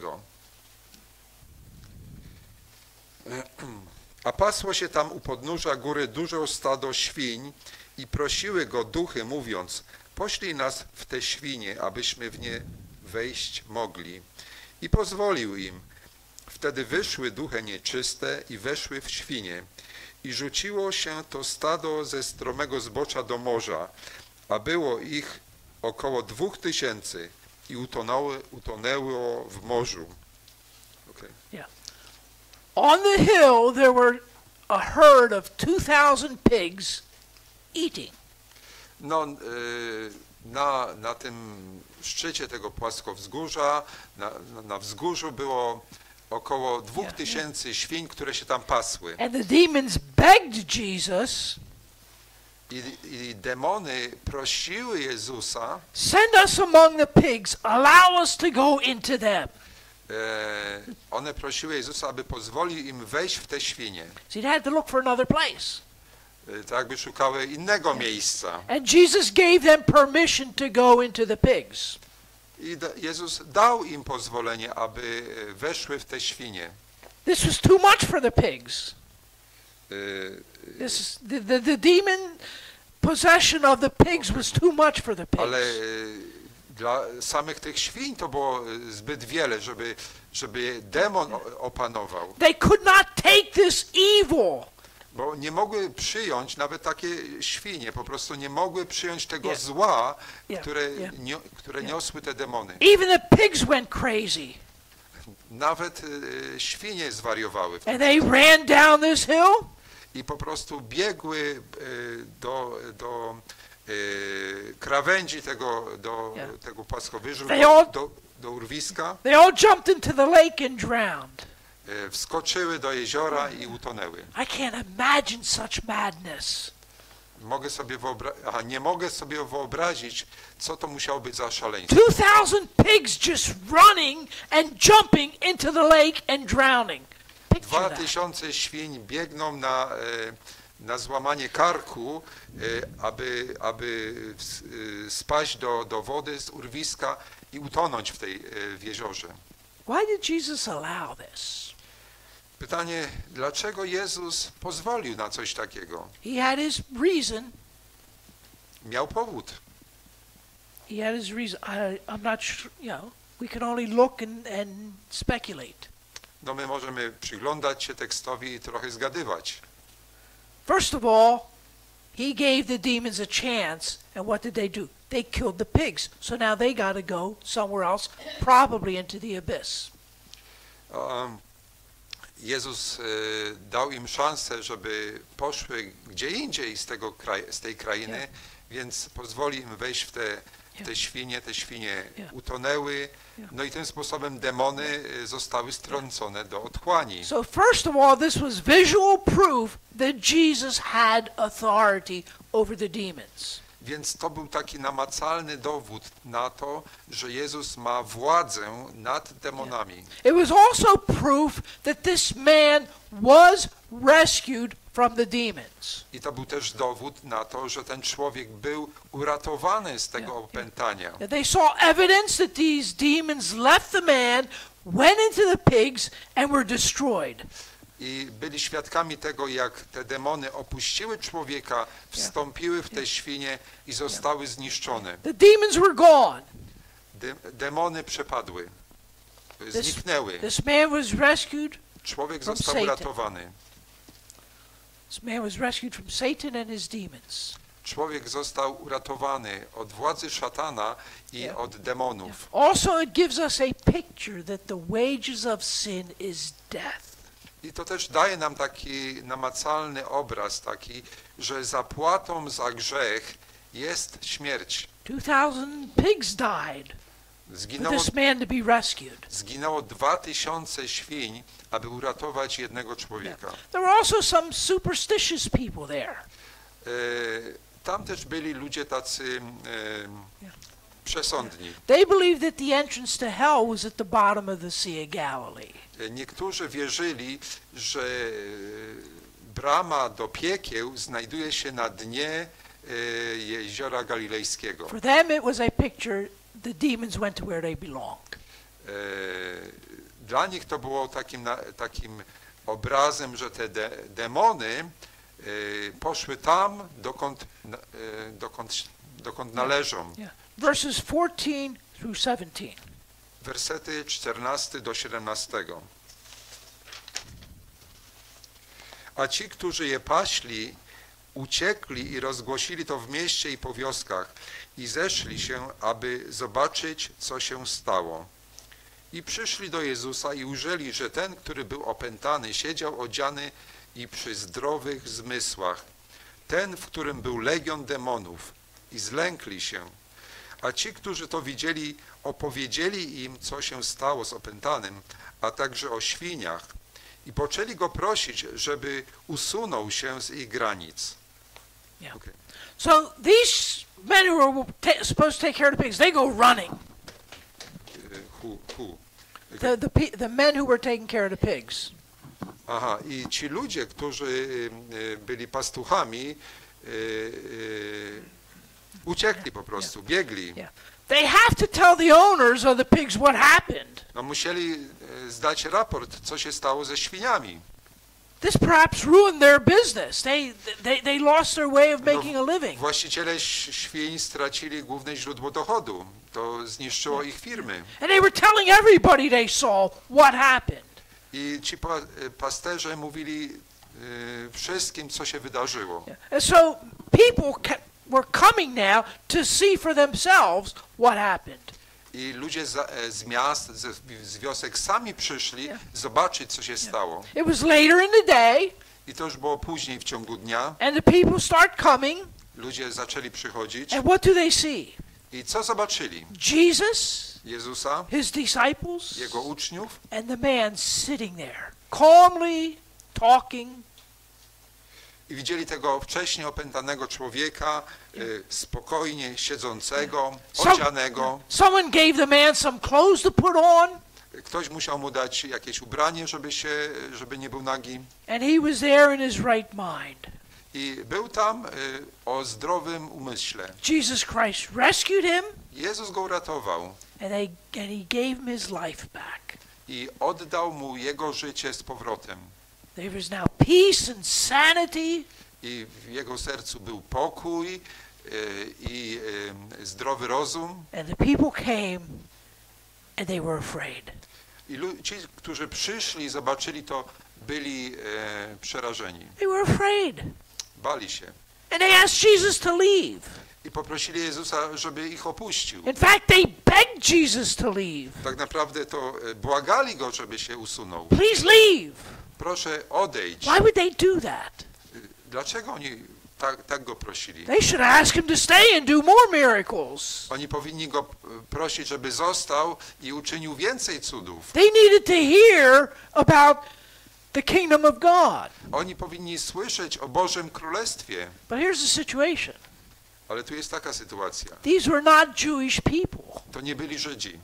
Speaker 3: A pasło się tam u podnóża góry dużo stado świń i prosiły go duchy, mówiąc, poślij nas w te świnie, abyśmy w nie wejść mogli. I pozwolił im. Wtedy wyszły duchy nieczyste i weszły w świnie. I rzuciło się to stado ze stromego zbocza do morza, a było ich około dwóch tysięcy i utonęły, utonęło w morzu. Okej.
Speaker 2: On the hill there were a herd of 2,000 pigs eating.
Speaker 3: No, y, na, na tym szczycie tego płaskowzgórza, na, na, na wzgórzu było około dwóch
Speaker 2: Yeah,
Speaker 3: tysięcy świń, które się tam pasły.
Speaker 2: And the demons begged Jesus,
Speaker 3: I, I demony prosiły Jezusa,
Speaker 2: send us among the pigs, allow us to go into them.
Speaker 3: e, one prosiły Jezusa, aby pozwolił im wejść w te świnie.
Speaker 2: So had to look for another place.
Speaker 3: E, tak jakby szukały innego miejsca.
Speaker 2: And Jesus gave them permission to go into the pigs.
Speaker 3: I da, Jezus dał im pozwolenie, aby e, weszły w te świnie.
Speaker 2: This was too much for the pigs.
Speaker 3: E,
Speaker 2: This is, the, the, the demon possession of the pigs was too much for the pigs.
Speaker 3: Ale e, dla samych tych świń to było e, zbyt wiele, żeby, żeby demon opanował.
Speaker 2: They could not take this evil.
Speaker 3: Bo nie mogły przyjąć, nawet takie świnie, po prostu nie mogły przyjąć tego
Speaker 2: Yeah.
Speaker 3: zła,
Speaker 2: Yeah,
Speaker 3: które,
Speaker 2: yeah.
Speaker 3: nio, które niosły te demony.
Speaker 2: Even the pigs went crazy.
Speaker 3: Nawet e, świnie zwariowały
Speaker 2: And they ran down this hill.
Speaker 3: I po prostu biegły e, do, do e, krawędzi tego, do,
Speaker 2: Yeah.
Speaker 3: tego płaskowyżu, do, do, do urwiska,
Speaker 2: They all jumped into the lake and drowned.
Speaker 3: e, wskoczyły do jeziora i utonęły.
Speaker 2: I can't imagine such madness.
Speaker 3: Mogę sobie wyobra- Aha, nie mogę sobie wyobrazić, co to musiało być za szaleństwo.
Speaker 2: 2,000 pigs just running and jumping into the lake and drowning.
Speaker 3: Dwa tysiące świń biegną na, e, na złamanie karku, e, aby, aby e, spaść do, do wody z urwiska i utonąć w tej w jeziorze.
Speaker 2: Why did Jesus allow this?
Speaker 3: Pytanie, dlaczego Jezus pozwolił na coś takiego?
Speaker 2: He had his reason.
Speaker 3: Miał powód.
Speaker 2: He had his reason. I, I'm not sure, you know, we can only look and, and speculate.
Speaker 3: No my możemy przyglądać się tekstowi i trochę zgadywać.
Speaker 2: First of all, he gave the demons a chance, and what did they do? They killed the pigs. So now they got to go somewhere else, probably into the abyss.
Speaker 3: Um, Jezus e, dał im szansę, żeby poszły gdzie indziej z, tego kraj, z tej krainy,
Speaker 2: Yeah.
Speaker 3: więc pozwoli im wejść w te, te świnie, te świnie utonęły, no i tym sposobem demony e, zostały strącone do otchłani.
Speaker 2: So, first of all, this was visual proof that Jesus had authority over the demons.
Speaker 3: Więc to był taki namacalny dowód na to, że Jezus ma władzę nad demonami.
Speaker 2: It was also proof that this man was rescued from the demons.
Speaker 3: I to był też dowód na to, że ten człowiek był uratowany z tego
Speaker 2: Yeah,
Speaker 3: opętania.
Speaker 2: They saw evidence that these demons left the man, went into the pigs, and were destroyed.
Speaker 3: I byli świadkami tego, jak te demony opuściły człowieka, wstąpiły w te świnie i zostały zniszczone.
Speaker 2: The demons were gone.
Speaker 3: De demony przepadły, zniknęły.
Speaker 2: This man was rescued.
Speaker 3: Człowiek został
Speaker 2: Satan.
Speaker 3: uratowany.
Speaker 2: This man was rescued from Satan and his demons.
Speaker 3: Człowiek został uratowany od władzy szatana i
Speaker 2: Yeah.
Speaker 3: od demonów.
Speaker 2: Also, it gives us a picture that the wages of sin is death.
Speaker 3: I to też daje nam taki namacalny obraz, taki, że zapłatą za grzech jest śmierć.
Speaker 2: 2,000 pigs died
Speaker 3: Zginęło,
Speaker 2: this man to be rescued.
Speaker 3: zginęło dwa tysiące świń, aby uratować jednego człowieka.
Speaker 2: There were also some superstitious people there.
Speaker 3: E, Tam też byli ludzie tacy e, przesądni.
Speaker 2: They believed that the entrance to hell was at the bottom of the Sea of Galilee.
Speaker 3: E, Niektórzy wierzyli, że brama do piekieł znajduje się na dnie jeziora galilejskiego.
Speaker 2: For them, it was a picture the demons went to where they.
Speaker 3: E, Dla nich to było takim, takim obrazem, że te de, demony e, poszły tam, dokąd, e, dokąd, dokąd należą.
Speaker 2: Yeah. Verses 14 through 17.
Speaker 3: Wersety 14 do 17. A ci, którzy je paśli, uciekli i rozgłosili to w mieście i po wioskach i zeszli się, aby zobaczyć, co się stało. I przyszli do Jezusa i ujrzeli, że ten, który był opętany, siedział odziany i przy zdrowych zmysłach. Ten, w którym był legion demonów i zlękli się. A ci, którzy to widzieli, opowiedzieli im, co się stało z opętanym, a także o świniach i poczęli go prosić, żeby usunął się z ich granic.
Speaker 2: Yeah.
Speaker 3: Okay.
Speaker 2: So these men who were ta- supposed to take care of the pigs, they go running.
Speaker 3: Y, Hu, hu.
Speaker 2: The, the, the men who were taking care of the pigs.
Speaker 3: Aha, i ci ludzie, którzy y, byli pastuchami, y, y, uciekli po prostu, biegli.
Speaker 2: Yeah. They have to tell the owners of the pigs what happened.
Speaker 3: No, musieli y, zdać raport, co się stało ze świniami.
Speaker 2: This perhaps ruined their business. They, they, they lost their way of
Speaker 3: No,
Speaker 2: making a living.
Speaker 3: Właściciele świń stracili główne źródło dochodu. To zniszczyło ich firmy.
Speaker 2: And they were telling everybody they saw what happened.
Speaker 3: I ci pa, y, pasterze mówili y, wszystkim, co się wydarzyło.
Speaker 2: And so people were coming now to see for themselves what happened.
Speaker 3: I ludzie za, e, z miast, z, z wiosek sami przyszli
Speaker 2: Yeah.
Speaker 3: zobaczyć, co się stało.
Speaker 2: It was later in the day,
Speaker 3: I to już było później w ciągu dnia.
Speaker 2: and the people start coming,
Speaker 3: Ludzie zaczęli przychodzić.
Speaker 2: and what do they see?
Speaker 3: I co zobaczyli?
Speaker 2: Jesus,
Speaker 3: Jezusa,
Speaker 2: his disciples,
Speaker 3: jego uczniów
Speaker 2: and the man sitting there, calmly talking.
Speaker 3: I widzieli tego wcześniej opętanego człowieka, y, spokojnie siedzącego, odzianego.
Speaker 2: Someone gave the man some clothes to put on,
Speaker 3: Ktoś musiał mu dać jakieś ubranie, żeby, się, żeby nie był nagi.
Speaker 2: and he was there in his right mind.
Speaker 3: I był tam y, o zdrowym umyśle.
Speaker 2: Jesus Christ rescued him,
Speaker 3: Jezus go uratował
Speaker 2: and, they, and he gave him his life back.
Speaker 3: i oddał mu jego życie z powrotem.
Speaker 2: There was now peace and sanity,
Speaker 3: I w jego sercu był pokój y, i y, zdrowy rozum.
Speaker 2: and the people came, and they were afraid.
Speaker 3: I ci, którzy przyszli i zobaczyli to, byli e, przerażeni.
Speaker 2: They were afraid.
Speaker 3: Bali się.
Speaker 2: And they asked Jesus to leave.
Speaker 3: I poprosili Jezusa, żeby ich opuścił.
Speaker 2: In fact, they begged Jesus to leave.
Speaker 3: Tak naprawdę to e, błagali go, żeby się usunął.
Speaker 2: Please leave.
Speaker 3: Proszę odejdź.
Speaker 2: Why would they do that?
Speaker 3: Dlaczego oni tak, tak go prosili?
Speaker 2: They should ask him to stay and do more miracles.
Speaker 3: Oni powinni go e, prosić, żeby został i uczynił więcej cudów.
Speaker 2: They needed to hear about the kingdom of God.
Speaker 3: Oni powinni słyszeć o Bożym Królestwie.
Speaker 2: But here's the situation
Speaker 3: Ale tu jest taka sytuacja.
Speaker 2: these were not Jewish people.
Speaker 3: To nie byli Żydzi.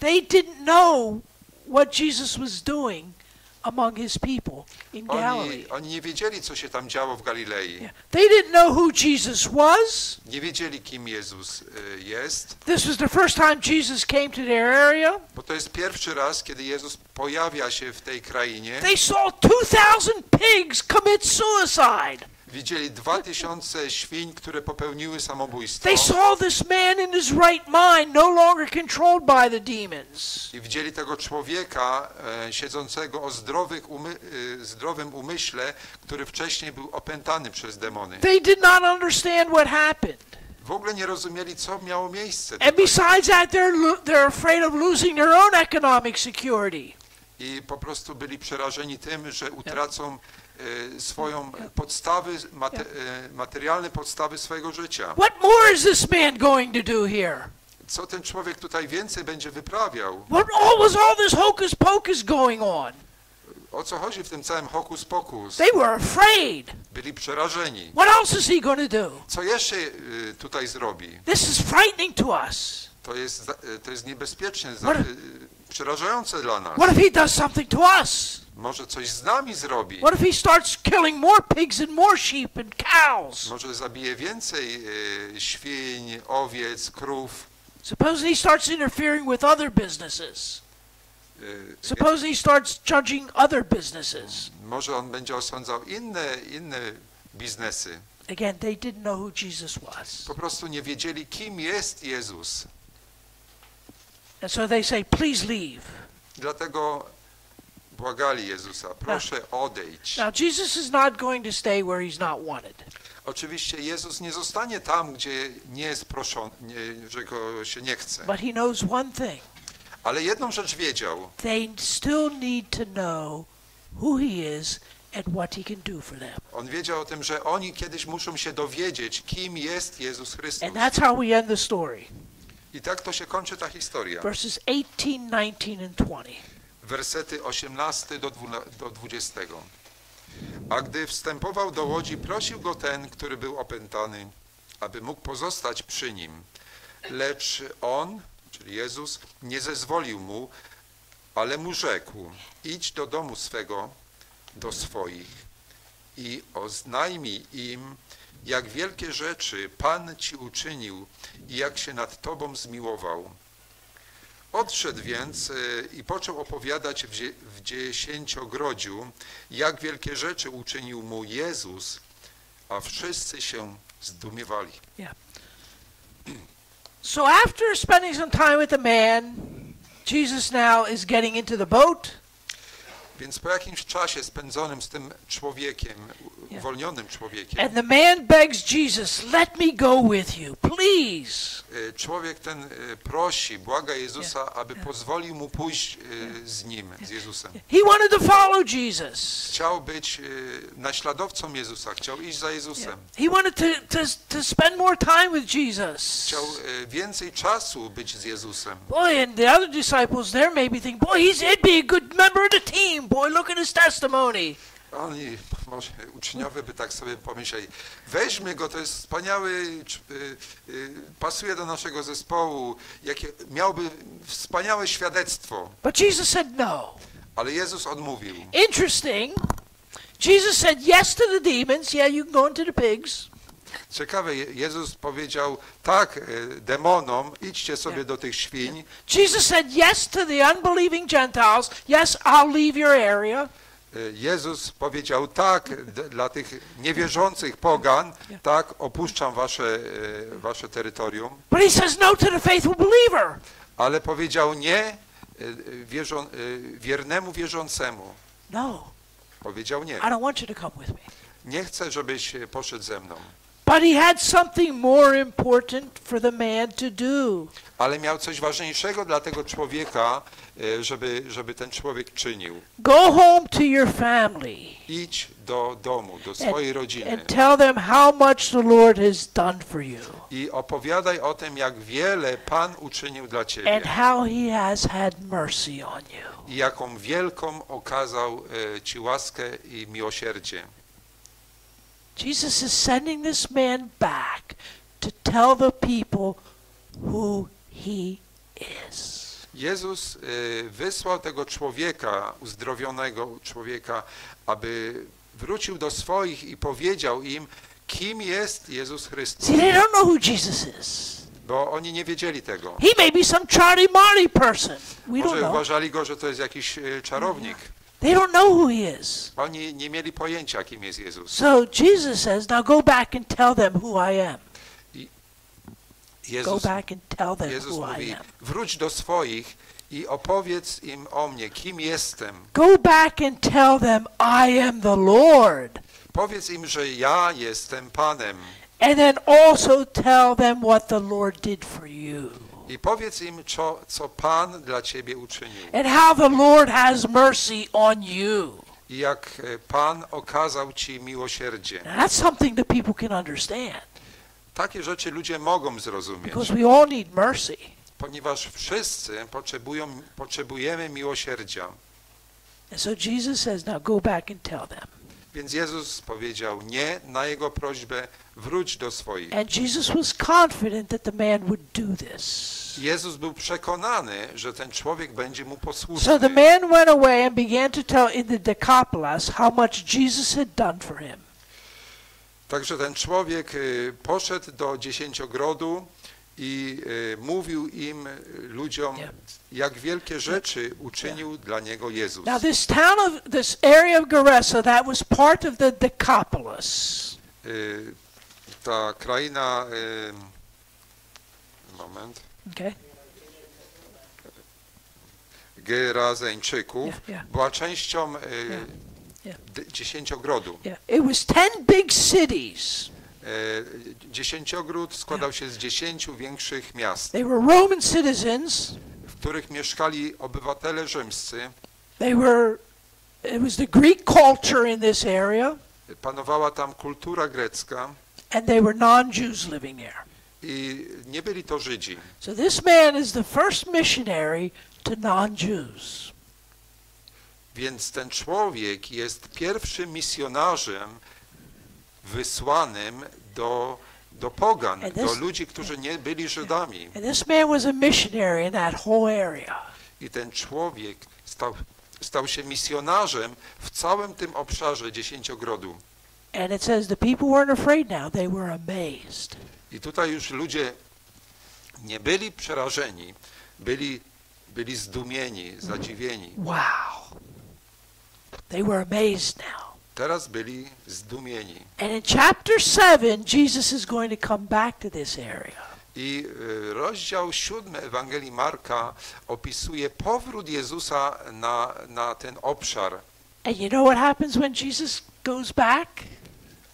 Speaker 2: They didn't know what Jesus was doing among his people in Galilee.
Speaker 3: Oni, oni nie wiedzieli, co się tam działo w Galilei.
Speaker 2: Yeah. They didn't know who Jesus was.
Speaker 3: Nie wiedzieli, kim Jezus e, jest.
Speaker 2: This was the first time Jesus came to their area.
Speaker 3: Bo to jest pierwszy raz, kiedy Jezus pojawia się w tej krainie.
Speaker 2: They saw 2,000 pigs commit suicide.
Speaker 3: Widzieli dwa tysiące świń, które popełniły samobójstwo.
Speaker 2: They saw this man in his right mind, no longer controlled by the demons.
Speaker 3: I widzieli tego człowieka e, siedzącego o zdrowych umy, e, zdrowym umyśle, który wcześniej był opętany przez demony.
Speaker 2: They did not understand what happened.
Speaker 3: W ogóle nie rozumieli, co miało miejsce.
Speaker 2: And
Speaker 3: tutaj.
Speaker 2: besides that, they're, they're afraid of losing their own economic security.
Speaker 3: I po prostu byli przerażeni tym, że utracą e, swoją podstawy, e, materialne podstawy swojego życia.
Speaker 2: What more is this man going to do here?
Speaker 3: Co ten człowiek tutaj więcej będzie wyprawiał?
Speaker 2: What all was all this hocus pocus going on?
Speaker 3: O co chodzi w tym całym hokus pokus?
Speaker 2: They were afraid.
Speaker 3: Byli przerażeni.
Speaker 2: What else is he going to do?
Speaker 3: Co jeszcze y, tutaj zrobi?
Speaker 2: This is frightening to us.
Speaker 3: To jest, to jest niebezpieczne. Y, przerażające dla nas.
Speaker 2: What if he does something to us?
Speaker 3: Może coś z nami zrobi.
Speaker 2: What if he starts killing more pigs and more sheep and cows?
Speaker 3: Może zabije więcej e, świń, owiec, krów.
Speaker 2: Suppose he starts interfering with other businesses.
Speaker 3: E,
Speaker 2: Suppose he starts judging other businesses.
Speaker 3: Może on będzie osądzał inne, inne biznesy.
Speaker 2: Again, they didn't know who Jesus was.
Speaker 3: Po prostu nie wiedzieli, kim jest Jezus.
Speaker 2: And so they say, please leave.
Speaker 3: Dlatego błagali Jezusa, proszę odejdź.
Speaker 2: Now, Jesus is not going to stay where he's not wanted.
Speaker 3: Oczywiście Jezus nie zostanie tam, gdzie nie jest proszony, nie, że go się nie chce.
Speaker 2: But he knows one thing.
Speaker 3: Ale jedną rzecz wiedział.
Speaker 2: They still need to know who he is and what he can do for them.
Speaker 3: On wiedział o tym, że oni kiedyś muszą się dowiedzieć, kim jest Jezus Chrystus.
Speaker 2: And that's how we end the story.
Speaker 3: I tak to się kończy ta historia.
Speaker 2: Verses 18, 19, and 20.
Speaker 3: Wersety 18 do 12 do 20. A gdy wstępował do łodzi, prosił go ten, który był opętany, aby mógł pozostać przy nim. Lecz on, czyli Jezus, nie zezwolił mu, ale mu rzekł: Idź do domu swego, do swoich i oznajmij im, jak wielkie rzeczy Pan ci uczynił i jak się nad tobą zmiłował. Odszedł więc e, i począł opowiadać w, dzie- w dziesięciogrodziu, jak wielkie rzeczy uczynił mu Jezus, a wszyscy się zdumiewali.
Speaker 2: So after spending some time with the man, Jesus now is getting into the boat.
Speaker 3: Więc po jakimś czasie spędzonym z tym człowiekiem,
Speaker 2: Yeah.
Speaker 3: uwolnionym człowiekiem,
Speaker 2: And the man begs Jesus, let me go with you, please.
Speaker 3: e, człowiek ten e, prosi, błaga Jezusa, aby pozwolił mu pójść e, z nim, z Jezusem.
Speaker 2: He wanted to follow Jesus.
Speaker 3: Chciał być naśladowcą Jezusa, chciał iść za Jezusem.
Speaker 2: He wanted to, to, to spend more time with Jesus.
Speaker 3: Chciał więcej czasu być z Jezusem.
Speaker 2: Boy, and the other disciples there maybe think, boy, he's, he'd be a good member of the team. Boy, look at his testimony.
Speaker 3: Oni, może uczniowie by tak sobie pomyśleli, weźmy go, to jest wspaniały, y, y, pasuje do naszego zespołu, jakie, miałby wspaniałe świadectwo.
Speaker 2: But Jesus said no.
Speaker 3: Ale Jezus odmówił.
Speaker 2: Interesting. Jesus said yes to the demons. Yeah, you can go into the pigs.
Speaker 3: Ciekawe, Je- Jezus powiedział tak y, demonom, idźcie sobie do tych świń.
Speaker 2: Jesus said yes to the unbelieving Gentiles. Yes, I'll leave your area.
Speaker 3: Y, Jezus powiedział tak dla tych niewierzących pogan, tak, opuszczam wasze, y, wasze terytorium.
Speaker 2: But he says no to the faithful believer.
Speaker 3: Ale powiedział nie wierzą, wiernemu wierzącemu.
Speaker 2: No,
Speaker 3: Powiedział nie.
Speaker 2: I don't want you to come with me.
Speaker 3: Nie chcę, żebyś poszedł ze mną.
Speaker 2: But he had something more important for the man to do.
Speaker 3: Ale miał coś ważniejszego dla tego człowieka, e, żeby, żeby ten człowiek czynił.
Speaker 2: Go home to your family
Speaker 3: Idź do domu, do swojej rodziny
Speaker 2: and tell them how much the Lord has done for you
Speaker 3: i opowiadaj o tym, jak wiele Pan uczynił dla
Speaker 2: and
Speaker 3: ciebie
Speaker 2: how he has had mercy on you.
Speaker 3: i jaką wielką okazał e, ci łaskę i miłosierdzie.
Speaker 2: Jesus is sending this man back to tell the people who he is.
Speaker 3: Jezus e, wysłał tego człowieka, uzdrowionego człowieka, aby wrócił do swoich i powiedział im, kim jest Jezus Chrystus.
Speaker 2: See, they don't know who Jesus is.
Speaker 3: Bo oni nie wiedzieli tego.
Speaker 2: He may be some Charlie person. We don't
Speaker 3: Może
Speaker 2: know.
Speaker 3: uważali go, że to jest jakiś e, czarownik.
Speaker 2: They don't know who he is.
Speaker 3: Oni nie mieli pojęcia, kim jest Jezus.
Speaker 2: So Jesus says, now go back and tell them who I am. Go
Speaker 3: Jezus,
Speaker 2: back and tell them
Speaker 3: Jezus
Speaker 2: who I
Speaker 3: mówi,
Speaker 2: am.
Speaker 3: wróć do swoich i opowiedz im o mnie, kim jestem.
Speaker 2: Go back and tell them I am the Lord.
Speaker 3: Powiedz im, że ja jestem Panem.
Speaker 2: And then also tell them what the Lord did for you.
Speaker 3: I powiedz im, co, co Pan dla ciebie uczynił.
Speaker 2: And how the Lord has mercy on you.
Speaker 3: I jak e, Pan okazał ci miłosierdzie.
Speaker 2: Now, that's something that people can understand
Speaker 3: Takie rzeczy ludzie mogą zrozumieć,
Speaker 2: because we all need mercy.
Speaker 3: ponieważ wszyscy potrzebują, potrzebujemy miłosierdzia.
Speaker 2: And so Jesus says, now go back and tell them.
Speaker 3: Więc Jezus powiedział nie na jego prośbę, wróć do swoich.
Speaker 2: And Jesus was confident that the man would do this.
Speaker 3: Jezus był przekonany, że ten człowiek będzie mu
Speaker 2: So the
Speaker 3: posłuszny.
Speaker 2: man went away and began to tell in the Decapolis how much Jesus had done for him.
Speaker 3: Także ten człowiek y, poszedł do dziesięciogrodu i y, mówił im, y, ludziom, jak wielkie rzeczy uczynił dla niego Jezus.
Speaker 2: Now this town of this area of Gerasa that was part of the Decapolis.
Speaker 3: Y, Ta kraina, moment,
Speaker 2: Okay.
Speaker 3: Gerazeńczyków
Speaker 2: Yeah, yeah.
Speaker 3: była częścią
Speaker 2: Yeah,
Speaker 3: dziesięciogrodu.
Speaker 2: It was ten big cities.
Speaker 3: E, Dziesięciogród składał się z dziesięciu większych miast,
Speaker 2: They were Roman citizens.
Speaker 3: w których mieszkali obywatele rzymscy.
Speaker 2: They were it was the Greek culture in this area
Speaker 3: Panowała tam kultura grecka
Speaker 2: and they were non-Jews living there.
Speaker 3: i nie byli to Żydzi.
Speaker 2: So this man is the first missionary to non-Jews.
Speaker 3: Więc ten człowiek jest pierwszym misjonarzem wysłanym do, do pogan,
Speaker 2: And
Speaker 3: do
Speaker 2: this-
Speaker 3: ludzi, którzy nie byli Żydami.
Speaker 2: And this man was a missionary in that whole area.
Speaker 3: I ten człowiek stał, stał się misjonarzem w całym tym obszarze dziesięciogrodu.
Speaker 2: And it says the people weren't afraid now, they were amazed.
Speaker 3: I tutaj już ludzie nie byli przerażeni, byli, byli zdumieni, zadziwieni.
Speaker 2: Wow. They were amazed now.
Speaker 3: Teraz byli zdumieni.
Speaker 2: And in chapter 7, Jesus is going to come back to this area.
Speaker 3: I y, rozdział siódmy Ewangelii Marka opisuje powrót Jezusa na, na ten obszar.
Speaker 2: And you know what happens when Jesus goes back?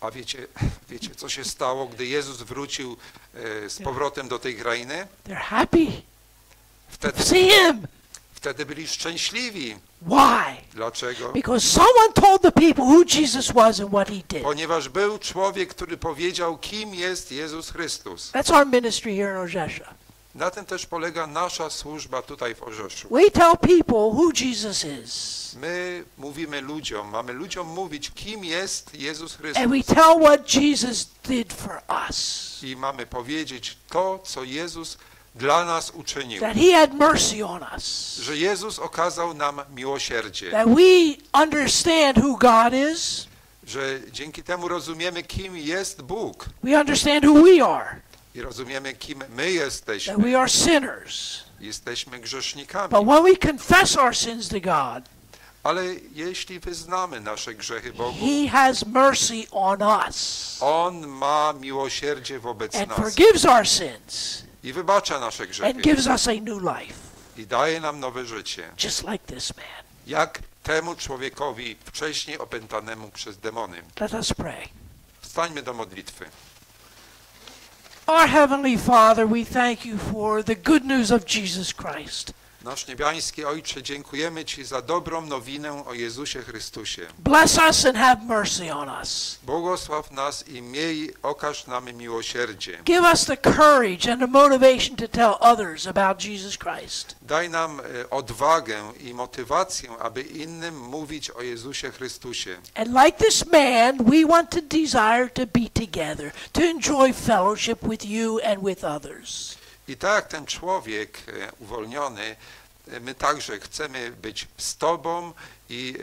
Speaker 3: A wiecie, wiecie, co się stało, gdy Jezus wrócił e, z powrotem do tej krainy?
Speaker 2: They're happy
Speaker 3: Wtedy,
Speaker 2: see him.
Speaker 3: Wtedy byli szczęśliwi.
Speaker 2: Why?
Speaker 3: Dlaczego?
Speaker 2: Because someone told the people who Jesus was and what he did.
Speaker 3: Ponieważ był człowiek, który powiedział, kim jest Jezus Chrystus.
Speaker 2: That's our ministry here in Ojesha.
Speaker 3: Na tym też polega nasza służba tutaj w Orzeszu.
Speaker 2: We tell people who Jesus is.
Speaker 3: My mówimy ludziom, mamy ludziom mówić, kim jest Jezus
Speaker 2: And we
Speaker 3: Chrystus.
Speaker 2: tell what Jesus did for us.
Speaker 3: I mamy powiedzieć to, co Jezus dla nas uczynił.
Speaker 2: That he had mercy on us.
Speaker 3: Że Jezus okazał nam miłosierdzie.
Speaker 2: That we understand who God is.
Speaker 3: Że dzięki temu rozumiemy, kim jest Bóg.
Speaker 2: We understand who we are.
Speaker 3: I rozumiemy, kim my
Speaker 2: That
Speaker 3: jesteśmy.
Speaker 2: we are sinners.
Speaker 3: Jesteśmy grzesznikami.
Speaker 2: But when we confess our sins to God,
Speaker 3: Ale jeśli wyznamy nasze grzechy Bogu,
Speaker 2: he has mercy on us
Speaker 3: On ma miłosierdzie wobec
Speaker 2: and
Speaker 3: nas
Speaker 2: forgives our sins
Speaker 3: i wybacza nasze
Speaker 2: and
Speaker 3: grzechy
Speaker 2: gives us a new life,
Speaker 3: i daje nam nowe życie.
Speaker 2: just like this man.
Speaker 3: Jak temu człowiekowi wcześniej opętanemu przez demony.
Speaker 2: Let us pray.
Speaker 3: Wstańmy do modlitwy.
Speaker 2: Our Heavenly Father, we thank you for the good news of Jesus Christ.
Speaker 3: Nasz niebiański Ojcze, dziękujemy Ci za dobrą nowinę o Jezusie Chrystusie.
Speaker 2: Bless us and have mercy on us.
Speaker 3: Błogosław nas i miej, okaż nam miłosierdzie.
Speaker 2: Give us the courage and the motivation to tell others about Jesus Christ.
Speaker 3: Daj nam e, odwagę i motywację, aby innym mówić o Jezusie Chrystusie.
Speaker 2: And like this man, we want to desire to be together, to enjoy fellowship with you and with others.
Speaker 3: I tak ten człowiek e, uwolniony, e, my także chcemy być z Tobą i e,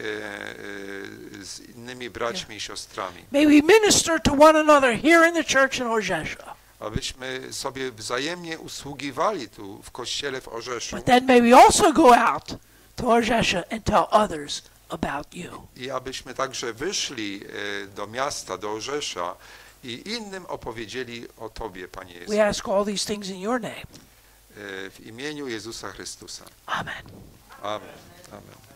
Speaker 3: z innymi braćmi i siostrami.
Speaker 2: May we minister to one another here in the church in Ojesha.
Speaker 3: Abyśmy sobie wzajemnie usługiwali tu w kościele w Orzeszu
Speaker 2: But then may we also go out to Ojesha and tell others about you.
Speaker 3: i abyśmy także wyszli do miasta, do Orzesza i innym opowiedzieli o Tobie, Panie Jezu,
Speaker 2: We ask all these things in your name.
Speaker 3: e, w imieniu Jezusa Chrystusa.
Speaker 2: Amen.
Speaker 3: Amen. Amen.